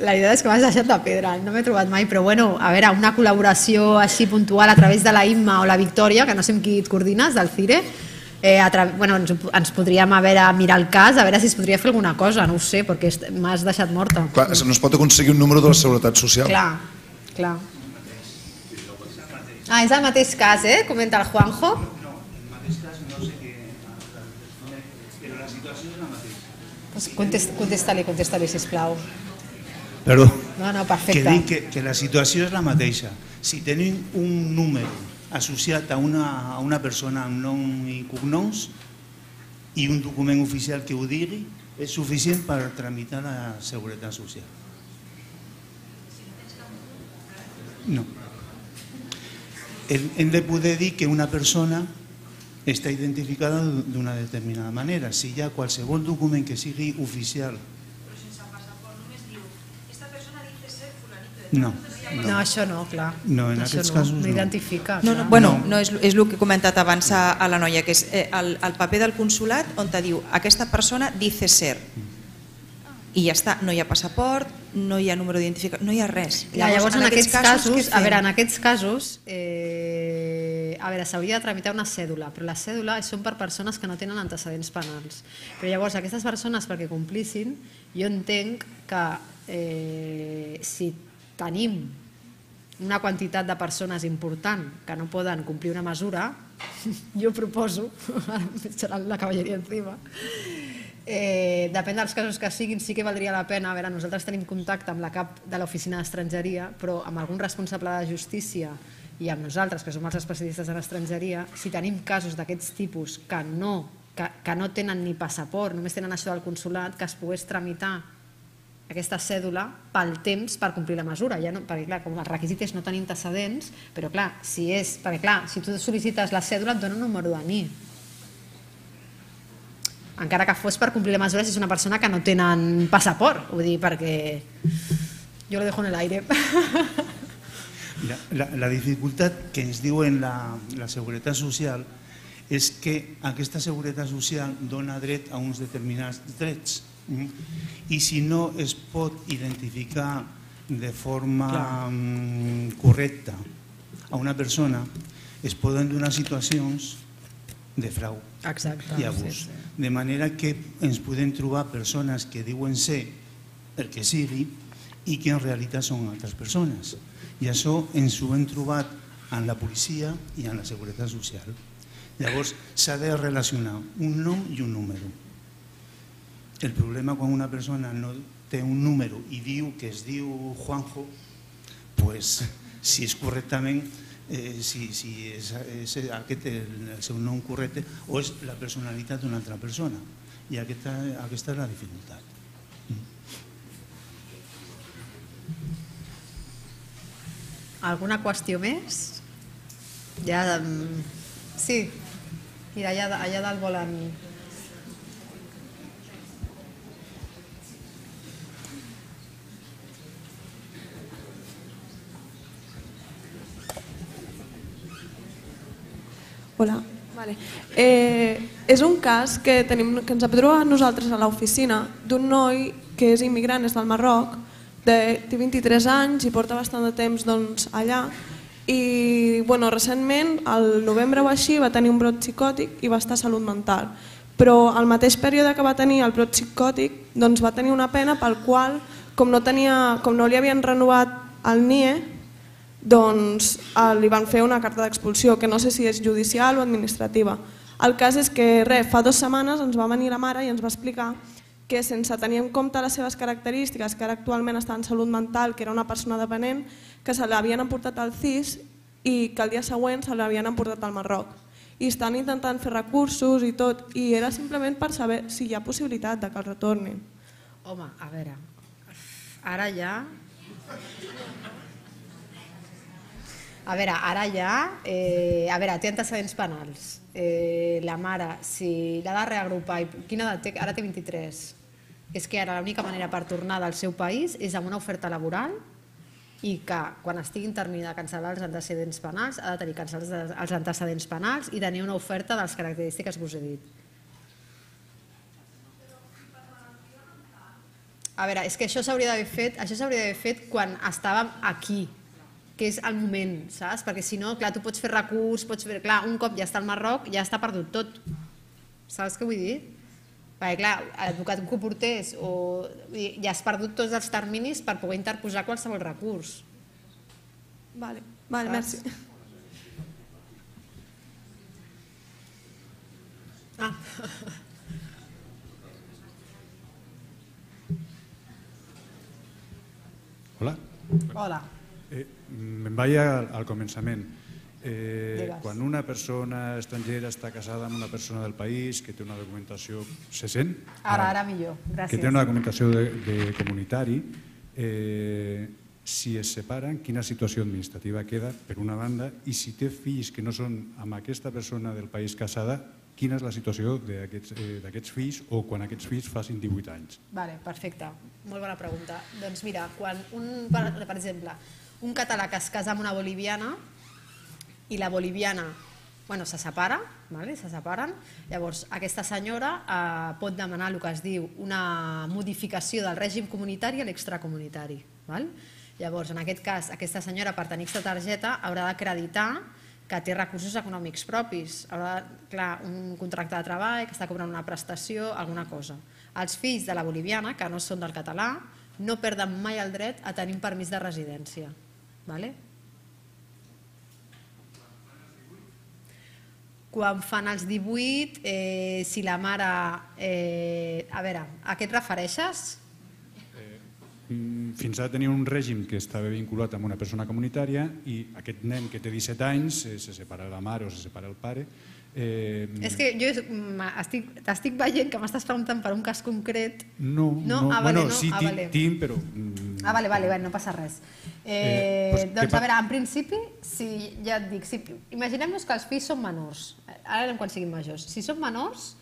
la veritat és que m'has deixat de pedra. No m'he trobat mai, però bueno, a veure, una col·laboració així puntual a través de la Imma o la Victòria, que no sé amb qui et coordines, del CIRE, eh, a tra... bueno, ens, ens podríem a veure, mirar el cas, a veure si es podria fer alguna cosa, no ho sé, perquè m'has deixat morta. Clar, no es pot aconseguir un número de la Seguretat Social. Clar, clar. Ah, és el mateix cas, eh? Comenta el Juanjo. No, en el mateix cas no sé què, però la situació és la mateixa. Pues contesta- Contesta-li, contesta-li, sisplau. Perdó. No, no, Que perfecte. dic que, que la situació és la mateixa. Si tenim un número associat a una, a una persona amb nom i cognoms i un document oficial que ho digui, és suficient per tramitar la seguretat social. No. Hem, de poder dir que una persona està identificada d'una determinada manera. Si hi ha qualsevol document que sigui oficial No, No, no això no, clar. No, en això aquests no, casos no. no. identifica. No, no, bueno, no, és, és el que he comentat abans a, a la noia, que és eh, el, el paper del consulat on te diu aquesta persona dice ser i ja està, no hi ha passaport, no hi ha número d'identificació, no hi ha res. Clar, llavors, en, aquests casos, què a veure, en aquests casos, eh, a veure, s'hauria de tramitar una cèdula, però la cèdula són per persones que no tenen antecedents penals. Però llavors, aquestes persones, perquè complissin, jo entenc que eh, si tenim una quantitat de persones important que no poden complir una mesura, jo proposo, ara em la cavalleria encima, Eh, depèn dels casos que siguin, sí que valdria la pena. A veure, nosaltres tenim contacte amb la cap de l'oficina d'estrangeria, però amb algun responsable de justícia i amb nosaltres, que som els especialistes en estrangeria, si tenim casos d'aquests tipus que no, que, que no tenen ni passaport, només tenen això del consulat, que es pogués tramitar aquesta cèdula pel temps per complir la mesura. Ja no, perquè clar, com el requisit és no tenir antecedents, però clar, si és, perquè clar, si tu sol·licites la cèdula et dona un número de NI. Encara que fos per complir la mesura si és una persona que no tenen passaport, vull dir, perquè jo lo dejo en el aire. La, la, la dificultat que ens diuen la, la Seguretat Social és que aquesta Seguretat Social dona dret a uns determinats drets mm? i si no es pot identificar de forma mm, correcta a una persona es poden donar situacions de frau Exacte. i abús. De manera que ens podem trobar persones que diuen ser el que sigui i que en realitat són altres persones. I això ens ho hem trobat en la policia i en la seguretat social. Llavors s'ha de relacionar un nom i un número. El problema quan una persona no té un número i diu que es diu Juanjo, pues, si és correctament eh, si, si és, és aquest el, el seu nom correcte o és la personalitat d'una altra persona. I aquesta, aquesta és la dificultat. Alguna qüestió més? Ja, mm, sí. Mira, allà, allà dalt volen... Hola. Vale. Eh, és un cas que, tenim, que ens ha trobat nosaltres a l'oficina d'un noi que és immigrant, és del Marroc, de, té 23 anys i porta bastant de temps doncs, allà i bueno, recentment, al novembre o així, va tenir un brot psicòtic i va estar a salut mental. Però al mateix període que va tenir el brot psicòtic doncs va tenir una pena pel qual, com no, tenia, com no li havien renovat el NIE, doncs eh, li van fer una carta d'expulsió, que no sé si és judicial o administrativa. El cas és que res, fa dues setmanes ens va venir la mare i ens va explicar que sense tenir en compte les seves característiques, que ara actualment està en salut mental, que era una persona dependent, que se l'havien emportat al CIS i que el dia següent se l'havien emportat al Marroc. I estan intentant fer recursos i tot, i era simplement per saber si hi ha possibilitat de que el retornin. Home, a veure, ara ja... A veure, ara ja... Eh, a veure, té antecedents penals. Eh, la mare, si l'ha de reagrupar... i Quina edat té? Ara té 23. És que ara l'única manera per tornar del seu país és amb una oferta laboral i que quan estigui intermina de cancel·lar els antecedents penals ha de tenir cancel·lats els antecedents penals i tenir una oferta de les característiques que us he dit. A veure, és que això s'hauria d'haver fet, això s'hauria d'haver fet quan estàvem aquí, que és el moment, saps? Perquè si no, clar, tu pots fer recurs, pots fer... Clar, un cop ja està al Marroc, ja està perdut tot. Saps què vull dir? Perquè, clar, l'advocat que ho portés o ja has perdut tots els terminis per poder interposar qualsevol recurs. Vale, vale, merci. Ah. Hola. Hola. Me'n vaig al, al començament. Eh, Digues. quan una persona estrangera està casada amb una persona del país que té una documentació... Se sent? Ara, ara millor. Gràcies. Que té una documentació de, de comunitari, eh, si es separen, quina situació administrativa queda, per una banda, i si té fills que no són amb aquesta persona del país casada, quina és la situació d'aquests eh, d'aquests fills o quan aquests fills facin 18 anys. Vale, perfecte. Molt bona pregunta. Doncs mira, quan un, per, per exemple, un català que es casa amb una boliviana i la boliviana bueno, se separa, vale? se separen, llavors aquesta senyora eh, pot demanar el que es diu una modificació del règim comunitari a l'extracomunitari. Val? Llavors, en aquest cas, aquesta senyora per tenir aquesta targeta haurà d'acreditar que té recursos econòmics propis, haurà, clar, un contracte de treball, que està cobrant una prestació, alguna cosa. Els fills de la boliviana, que no són del català, no perden mai el dret a tenir un permís de residència. Vale? Quan fan els 18, eh, si la mare... Eh, a veure, a què et refereixes? Mm, Fins ara tenia un règim que estava vinculat amb una persona comunitària i aquest nen que té 17 anys, eh, se separa la mare o se separa el pare, eh, És que jo mm, estic- t'estic veient que m'estàs preguntant per un cas concret. no, No? no, Ah, vale, bueno, no? sí, Ah, vale. tinc, però... Ah, vale, vale, vale, no passa res. Eh, Eh, doncs, què doncs, a veure, en principi, si, ja et dic, si, imaginem-nos que els fills són menors, ara quan siguin majors. Si són menors,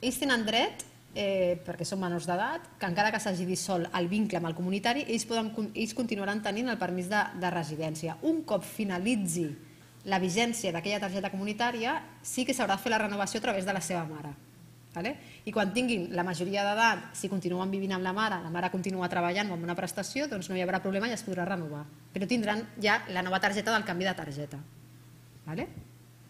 ells tenen dret, eh, perquè són menors d'edat, que encara que s'hagi dissolt el vincle amb el comunitari, ells, poden, ells continuaran tenint el permís de, de residència. Un cop finalitzi la vigència d'aquella targeta comunitària, sí que s'haurà de fer la renovació a través de la seva mare. Vale? I quan tinguin la majoria d'edat, si continuen vivint amb la mare, la mare continua treballant o amb una prestació, doncs no hi haurà problema i es podrà renovar. Però tindran ja la nova targeta del canvi de targeta. Vale?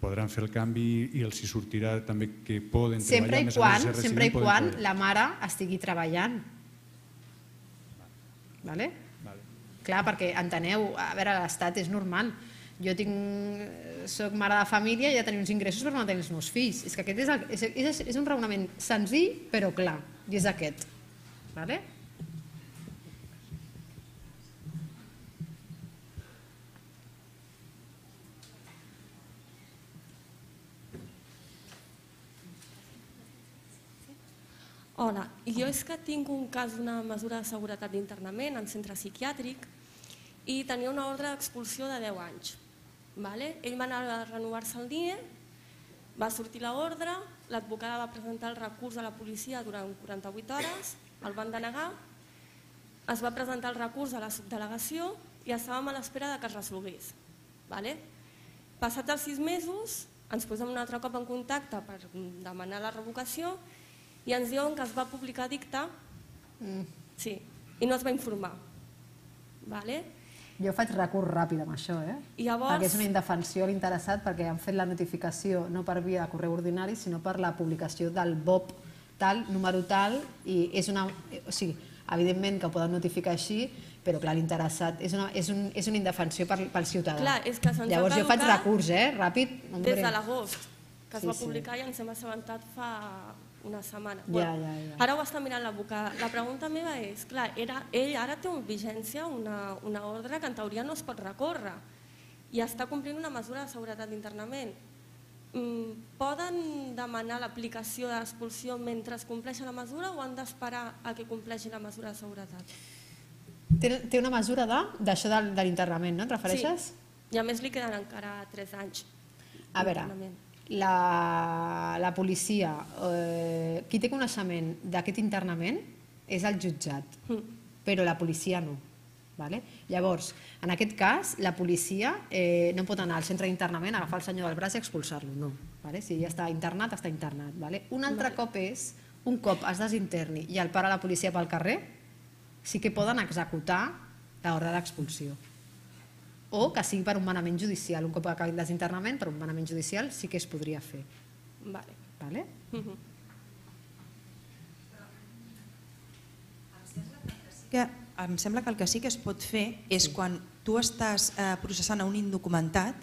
podran fer el canvi i els hi sortirà també que poden Sempre treballar i quan, a més sempre i quan treballar. la mare estigui treballant. Vale? Vale. Clar, perquè enteneu, a veure, l'Estat és normal. Jo tinc, soc mare de família i ja tenir uns ingressos per mantenir els meus fills. És que aquest és, el, és, és, és un raonament senzill però clar, i és aquest. Vale? Hola, jo és que tinc un cas d'una mesura de seguretat d'internament en centre psiquiàtric i tenia una ordre d'expulsió de 10 anys. Vale? Ell va anar a renovar-se el DIE, va sortir l'ordre, l'advocada va presentar el recurs a la policia durant 48 hores, el van denegar, es va presentar el recurs a la subdelegació i estàvem a l'espera de que es resolgués. Vale? Passats els sis mesos, ens posem un altre cop en contacte per demanar la revocació i ens diuen que es va publicar dicta Mm. sí, i no es va informar. Vale? Jo faig recurs ràpid amb això, eh? I llavors- Perquè és una indefensió a l'interessat perquè han fet la notificació no per via de correu ordinari, sinó per la publicació del BOP tal, número tal, i és una... O sigui, evidentment que ho poden notificar així, però clar, l'interessat és una, és, un, és una indefensió per, pel ciutadà. Clar, és que se'ns Llavors jo faig recurs, eh? Ràpid. Des hombre. de l'agost, que es Sí, va sí. publicar i ens hem assabentat fa una setmana. Ja, ja, ja. Ara ho està mirant l'advocat. La pregunta meva és, clar, era, ell ara té en vigència una, una ordre que en teoria no es pot recórrer. i està complint una mesura de seguretat d'internament. Mm, Poden demanar l'aplicació de l'expulsió mentre es compleixen la mesura o han d'esperar a que compleixin la mesura de seguretat? Té, té una mesura de- d'això de, de l'internament, no? Et refereixes? Sí. I a més li queden encara 3 anys. A veure. La, la policia, eh, qui té coneixement d'aquest internament és el jutjat, però la policia no. Vale? Llavors, en aquest cas, la policia eh, no pot anar al centre d'internament, agafar el senyor del braç i expulsar-lo, no. Vale? Si ja està internat, està internat. Vale? Un altre Vale. cop és, un cop es desinterni i el para la policia pel carrer, sí que poden executar l'ordre d'expulsió. O que sigui per un manament judicial. Un cop acabi el desinternament, per un manament judicial sí que es podria fer. Vale. Vale? Mhm. que em sembla que el que sí que es pot fer és quan tu estàs eh, processant a un indocumentat,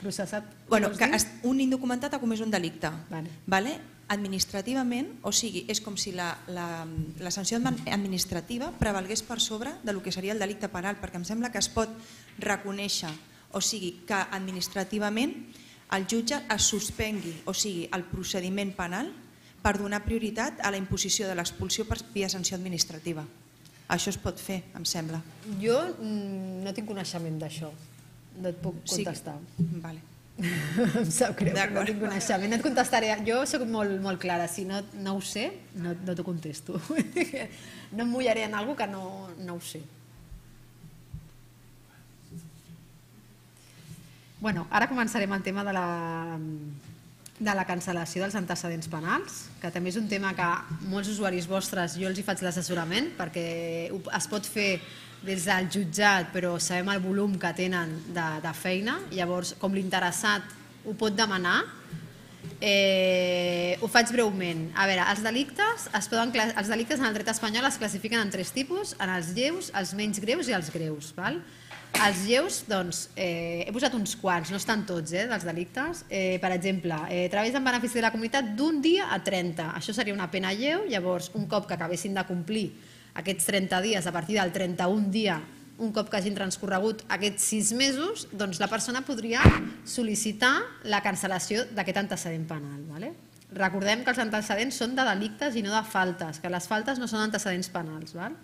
Processat, bueno, que dir? es, un indocumentat ha comès un delicte, Vale. vale? administrativament, o sigui, és com si la, la, la sanció admin- administrativa prevalgués per sobre de lo que seria el delicte penal, perquè em sembla que es pot reconèixer, o sigui, que administrativament el jutge es suspengui, o sigui, el procediment penal per donar prioritat a la imposició de l'expulsió per via sanció administrativa. Això es pot fer, em sembla. Jo mm, no tinc coneixement d'això. No et puc Sí. contestar. Vale. em sap greu, no tinc coneixement. No et contestaré. Jo sóc molt, molt clara. Si no, no ho sé, no, no t'ho contesto. no em mullaré en alguna que no, no ho sé. Bueno, ara començarem el tema de la, de la cancel·lació dels antecedents penals, que també és un tema que molts usuaris vostres jo els hi faig l'assessorament perquè es pot fer des del jutjat, però sabem el volum que tenen de, de feina, llavors com l'interessat ho pot demanar, Eh, ho faig breument. A veure, els delictes, es poden, els delictes en el dret espanyol es classifiquen en tres tipus, en els lleus, els menys greus i els greus. Val? Els lleus, doncs, eh, he posat uns quants, no estan tots, eh, dels delictes. Eh, per exemple, eh, treballs en benefici de la comunitat d'un dia a 30. Això seria una pena lleu, llavors, un cop que acabessin de complir aquests 30 dies, a partir del 31 dia, un cop que hagin transcorregut aquests 6 mesos, doncs la persona podria sol·licitar la cancel·lació d'aquest antecedent penal. Vale? Recordem que els antecedents són de delictes i no de faltes, que les faltes no són antecedents penals. Val?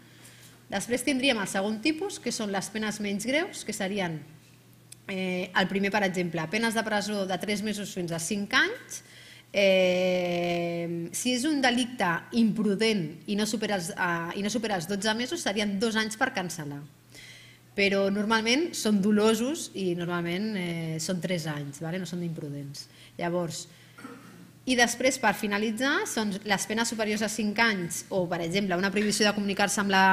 Després tindríem el segon tipus, que són les penes menys greus, que serien eh, el primer, per exemple, penes de presó de 3 mesos fins a 5 anys, Eh, si és un delicte imprudent i no supera els, eh, i no supera els 12 mesos, serien dos anys per cancel·lar. Però normalment són dolosos i normalment eh, són 3 anys, vale? no són imprudents. Llavors, i després, per finalitzar, són les penes superiors a 5 anys o, per exemple, una prohibició de comunicar-se amb, la,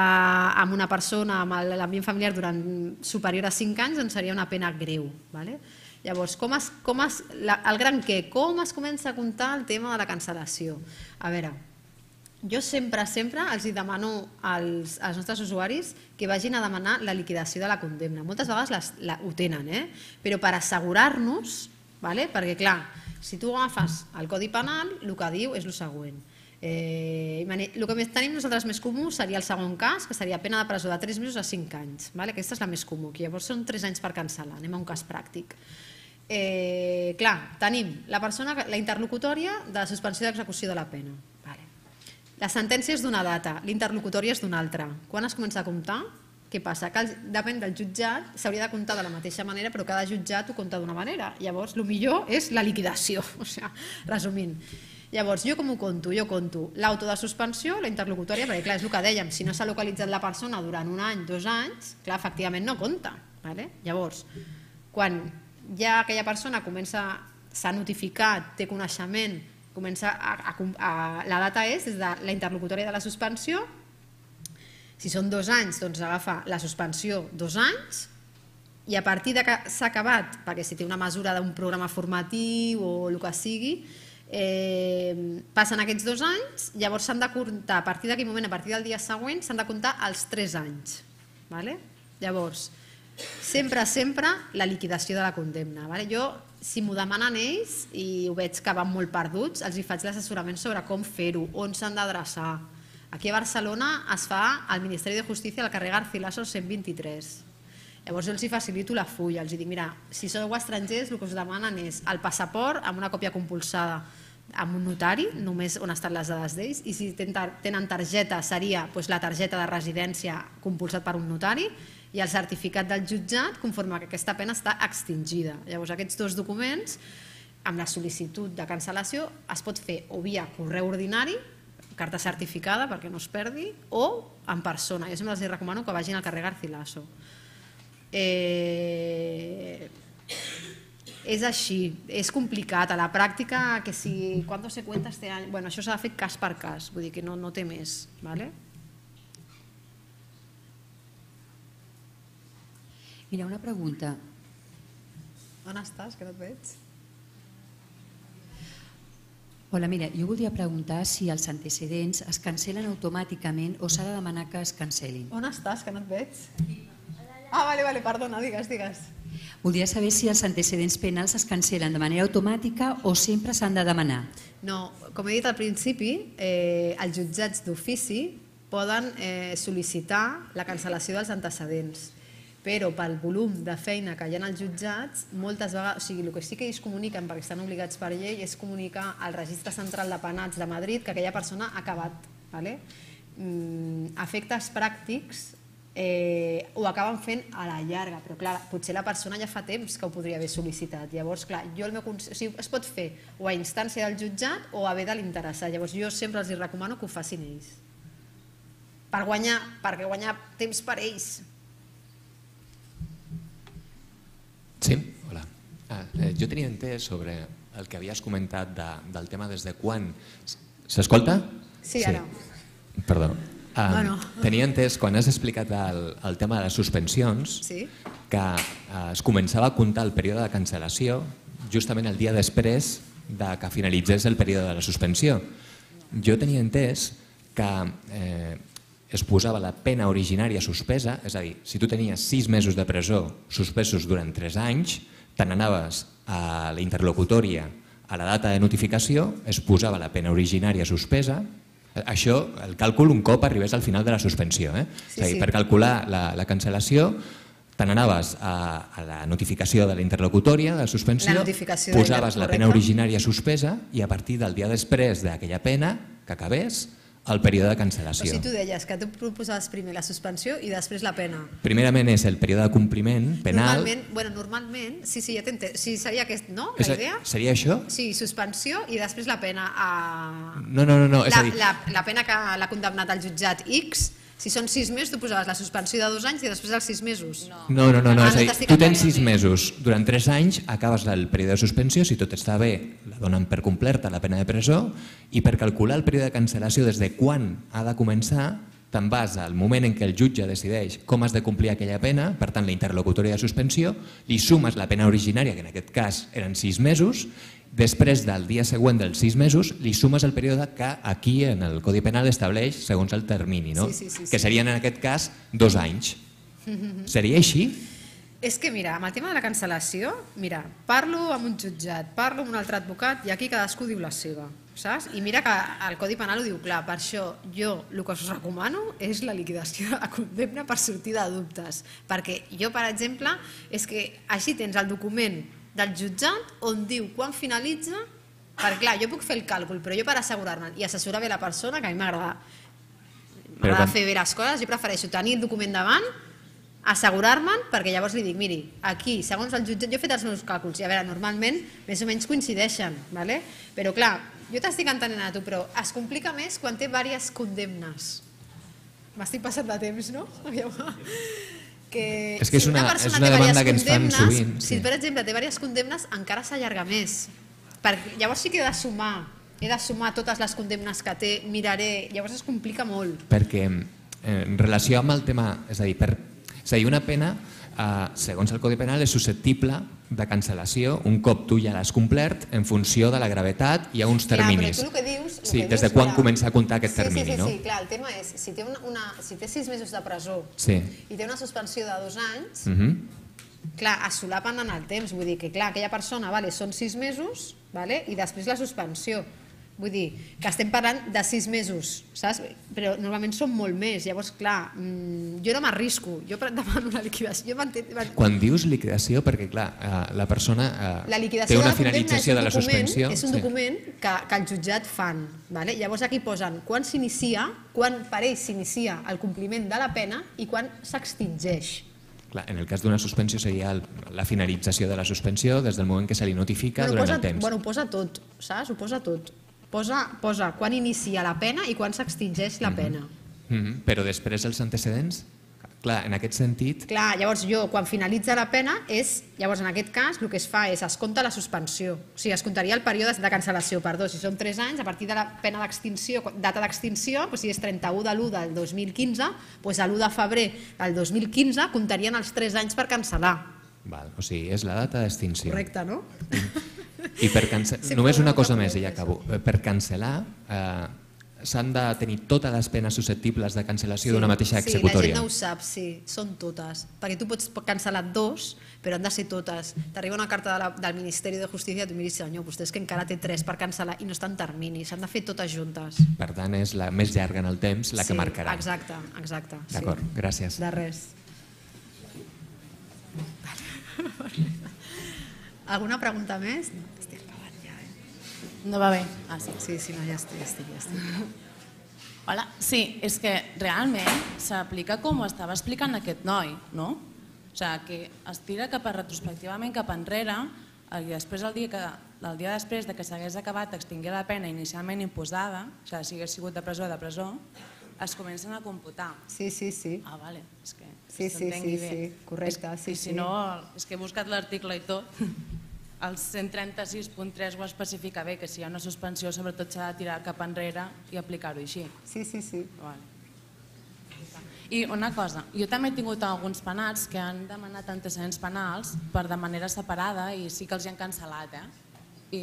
amb una persona, amb l'ambient familiar durant superior a 5 anys, doncs seria una pena greu. Vale? Llavors, com es, com es, la, el gran què? Com es comença a comptar el tema de la cancel·lació? A veure, jo sempre, sempre els demano als, als nostres usuaris que vagin a demanar la liquidació de la condemna. Moltes vegades les, la, ho tenen, eh? però per assegurar-nos, vale? perquè clar, si tu agafes el Codi Penal, el que diu és el següent. Eh, el que tenim nosaltres més comú seria el segon cas, que seria pena de presó de 3 mesos a 5 anys. Vale? Aquesta és la més comú, que llavors són 3 anys per cancel·lar. Anem a un cas pràctic. Eh, clar, tenim la persona, la interlocutòria de suspensió d'execució de la pena. Vale. La sentència és d'una data, l'interlocutòria és d'una altra. Quan es comença a comptar? Què passa? Que el- depèn del jutjat, s'hauria de comptar de la mateixa manera, però cada jutjat ho compta d'una manera. Llavors, el millor és la liquidació, o sigui, resumint. Llavors, jo com ho conto? Jo conto l'auto de suspensió, la interlocutòria, perquè clar, és el que dèiem, si no s'ha localitzat la persona durant un any, dos anys, clar, efectivament no compta. Vale? Llavors, quan ja aquella persona comença, s'ha notificat, té coneixement, comença a, a, a, la data és des de la interlocutòria de la suspensió, si són dos anys, doncs agafa la suspensió dos anys, i a partir de que s'ha acabat, perquè si té una mesura d'un programa formatiu o el que sigui, eh, passen aquests dos anys, llavors s'han de comptar, a partir d'aquell moment, a partir del dia següent, s'han de comptar els tres anys. Vale? Llavors, sempre, sempre la liquidació de la condemna. Vale? Jo, si m'ho demanen ells i ho veig que van molt perduts, els hi faig l'assessorament sobre com fer-ho, on s'han d'adreçar. Aquí a Barcelona es fa al Ministeri de Justícia al carrer Garcilaso 123. Llavors jo els facilito la fulla, els dic, mira, si sou estrangers el que us demanen és el passaport amb una còpia compulsada amb un notari, només on estan les dades d'ells, i si tenen targeta seria doncs, la targeta de residència compulsat per un notari i el certificat del jutjat conforme que aquesta pena està extingida. Llavors aquests dos documents, amb la sol·licitud de cancel·lació, es pot fer o via correu ordinari, carta certificada perquè no es perdi, o en persona. Jo sempre els recomano que vagin al carrer Garcilaso. Eh, és així, és complicat. A la pràctica, que si... ¿Cuándo se cuenta este año? Bueno, això s'ha de fer cas per cas, vull dir que no, no té més. ¿vale? Mira, una pregunta. On estàs, que no et veig? Hola, mira, jo voldria preguntar si els antecedents es cancel·len automàticament o s'ha de demanar que es cancel·lin. On estàs, que no et veig? Ah, vale, vale, perdona, digues, digues. Voldria saber si els antecedents penals es cancel·len de manera automàtica o sempre s'han de demanar. No, com he dit al principi, eh, els jutjats d'ofici poden eh, sol·licitar la cancel·lació dels antecedents, però pel volum de feina que hi ha als jutjats, moltes vegades, o sigui, el que sí que ells comuniquen, perquè estan obligats per llei, és comunicar al Registre Central de Penats de Madrid que aquella persona ha acabat. ¿vale? Mm, efectes pràctics eh, ho acaben fent a la llarga, però clar, potser la persona ja fa temps que ho podria haver sol·licitat. Llavors, clar, jo el meu consell, o sigui, es pot fer o a instància del jutjat o a de l'interessat. Llavors, jo sempre els recomano que ho facin ells. Per guanyar, perquè guanyar temps per ells. Sí, hola. Ah, eh, jo tenia entès sobre el que havies comentat de, del tema des de quan... S'escolta? Sí, ara. Perdó. Um, Bueno. Tenia entès, quan has explicat el, el tema de les suspensions, Sí? que eh, es començava a comptar el període de cancel·lació justament el dia després de que finalitzés el període de la suspensió. Jo tenia entès que eh, es posava la pena originària suspesa, és a dir, si tu tenies sis mesos de presó suspesos durant tres anys, te n'anaves a la interlocutòria a la data de notificació, es posava la pena originària suspesa, això, el càlcul un cop arribés al final de la suspensió. Eh? Sí, és a dir, sí. per calcular la, la cancel·lació, te n'anaves a, a la notificació de la interlocutòria, de la suspensió, La posaves la pena originària suspesa i a partir del dia després d'aquella pena que acabés, el període de O cancel·lació. sigui, tu deies que tu proposaves primer la suspensió i després la pena. Primerament és el període de compliment penal. Normalment, bueno, normalment, sí, sí, ja t'entenc. Sí, seria aquest, no? La idea? seria això? Sí, suspensió i després la pena a... No, no, no, no, és la, a dir, la, la pena que l'ha condemnat el jutjat X, si són sis mesos, tu posaves la suspensió de dos anys i després els sis mesos. No, No, no, no, no Ah, és a dir, tu tens sis mesos, durant tres anys acabes el període de suspensió, si tot està bé, la donen per complerta la pena de presó, i per calcular el període de cancel·lació des de quan ha de començar, te'n vas al moment en què el jutge decideix com has de complir aquella pena, per tant la interlocutòria de suspensió, li sumes la pena originària, que en aquest cas eren sis mesos, després del dia següent dels sis mesos li sumes el període que aquí en el Codi Penal estableix segons el termini, no? Sí, sí, sí, sí. que serien en aquest cas dos anys. Seria així? És que mira, amb el tema de la cancel·lació, mira, parlo amb un jutjat, parlo amb un altre advocat i aquí cadascú diu la seva, saps? I mira que el Codi Penal ho diu clar, per això jo el que us recomano és la liquidació de la condemna per sortir de dubtes, perquè jo, per exemple, és que així tens el document del jutjat on diu quan finalitza, perquè clar, jo puc fer el càlcul, però jo per assegurar-me i assessorar bé la persona, que a mi m'agrada m'agrada quan- fer bé les coses, jo prefereixo tenir el document davant, assegurar-me'n, perquè llavors li dic, miri, aquí, segons el jutjat, jo he fet els meus càlculs, i a veure, normalment més o menys coincideixen, ¿vale? però clar, jo t'estic entenent a tu, però es complica més quan té diverses condemnes. M'estic passant de temps, no? Aviam. Que És que és si una- persona és una demanda que ens fan sovint, Si, sí. per exemple, té diverses condemnes, encara s'allarga més. Perquè llavors sí que he de sumar, he de sumar totes les condemnes que té, miraré, llavors es complica molt. perquè eh, en relació amb el tema, és a dir, per, és a dir una pena, eh, segons el Codi Penal, és susceptible de cancel·lació un cop tu ja l'has complert en funció de la gravetat i a uns terminis. Clar, però tu el que dius... sí, que des dius, de quan comença a comptar aquest sí, termini, sí, sí, no? Sí, clar, el tema és, si té, una, una, si té sis mesos de presó Sí. i té una suspensió de dos anys, Mhm. clar, es solapen en el temps, vull dir que clar, aquella persona, vale, són sis mesos, vale, i després la suspensió, Vull dir, que estem parlant de sis mesos, saps? Però normalment són molt més. Llavors, clar, mm, jo no m'arrisco. Jo demano una liquidació. Jo Quan dius liquidació, perquè clar, eh, la persona eh, La té una finalització de la suspensió. És un sí. document que, que el jutjat fan. Vale? Llavors aquí posen quan s'inicia, quan per ells s'inicia el compliment de la pena i quan s'extingeix. Clar, en el cas d'una suspensió seria el, la finalització de la suspensió des del moment que se li notifica Bueno, durant posa, el temps. Bueno, ho posa tot, saps? Ho posa tot. Posa, posa quan inicia la pena i quan s'extingeix la pena. Mhm, Però després els antecedents, clar, en aquest sentit, Clar, llavors jo, quan finalitza la pena, és, llavors en aquest cas el que es fa és es compta la suspensió. O sigui, es comptaria el període de cancel·lació, perdó, si són 3 anys, a partir de la pena d'extinció, data d'extinció, doncs si és 31 de l'1 del 2015, doncs a l'1 de febrer del 2015 comptarien els 3 anys per cancel·lar. val, o sigui, és la data d'extinció. Correcte, no? I per cance... Només una cosa més i ja acabo. Per cancel·lar eh, s'han de tenir totes les penes susceptibles de cancel·lació d'una mateixa Sí, la executòria. gent no ho sap, sí, són totes. Perquè tu pots cancel·lar dos, però han de ser totes. T'arriba una carta de la, del Ministeri de Justícia i tu miris, senyor, vostè és que encara té tres per cancel·lar i no estan terminis, s'han de fer totes juntes. Per tant, és la més llarga en el temps la que Sí, marcarà. Exacte, exacte. sí. D'acord, gràcies. De res. Alguna pregunta més? No, estic acabant ja, eh? No va bé. Ah, sí. Sí, sí, no, ja estic, ja estic, ja estic. Hola, sí, és que realment s'aplica com ho estava explicant aquest noi, no? O sigui, que es tira cap a retrospectivament cap enrere i després el dia, que, el dia després de que s'hagués acabat d'extingir la pena inicialment imposada, o sigui, si hagués sigut de presó de presó, es comencen a computar. Sí, sí, sí. Ah, vale, és que Sí, sí, sí, bé. sí, correcte, És- sí, I si sí. no, és que he buscat l'article i tot. El 136.3 ho especifica bé, que si hi ha una suspensió sobretot s'ha de tirar cap enrere i aplicar-ho així. Sí, sí, sí. Vale. I una cosa, jo també he tingut alguns penats que han demanat antecedents penals per de manera separada i sí que els hi han cancel·lat, eh? I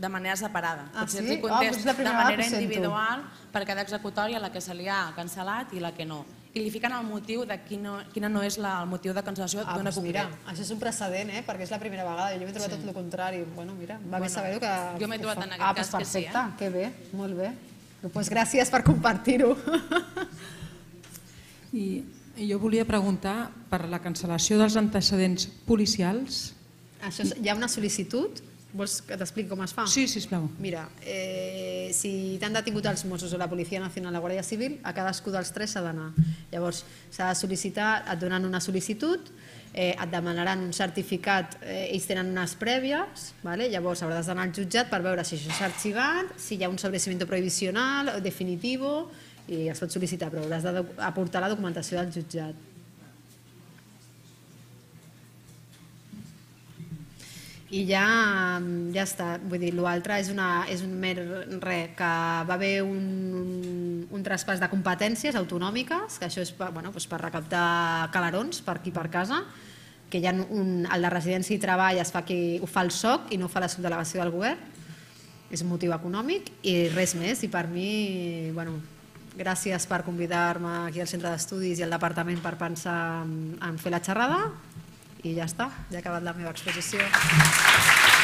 de manera separada. Ah, Potser sí? els hi Ah, doncs de vegada manera individual per cada executòria la que se li ha cancel·lat i la que no. I li fiquen el motiu de quina, quina no és la, el motiu de cancel·lació Ah, d'una doncs mira, concreta. això és un precedent, eh? perquè és la primera vegada. Jo m'he trobat Sí. tot el contrari. Bueno, mira, va Bueno, bé saber-ho que... jo m'he trobat en aquest ah, cas que sí, perfecte, eh? que bé, molt bé. Doncs gràcies per compartir-ho. I i jo volia preguntar per la cancel·lació dels antecedents policials. Això és, hi ha una sol·licitud? Vols que t'expliqui com es fa? Sí, sisplau. Mira, eh, si t'han detingut els Mossos o la Policia Nacional, la Guàrdia Civil, a cadascú dels tres s'ha d'anar. Llavors, s'ha de sol·licitar, et donen una sol·licitud, eh, et demanaran un certificat, eh, ells tenen unes prèvies, vale? llavors hauràs d'anar al jutjat per veure si això s'ha arxivat, si hi ha un sobrecimiento provisional o definitivo, i es pot sol·licitar, però hauràs d'aportar la documentació del jutjat. I ja, ja està, vull dir, l'altre és, una, és un mer re, que va haver un, un, un traspàs de competències autonòmiques, que això és per, bueno, doncs per recaptar calarons per aquí per casa, que ha un, el de residència i treball es fa que ho fa el SOC i no ho fa la subdelegació del govern, és un motiu econòmic i res més, i per mi, bueno, gràcies per convidar-me aquí al centre d'estudis i al departament per pensar en, en fer la xerrada i ja està, ja he acabat la meva exposició.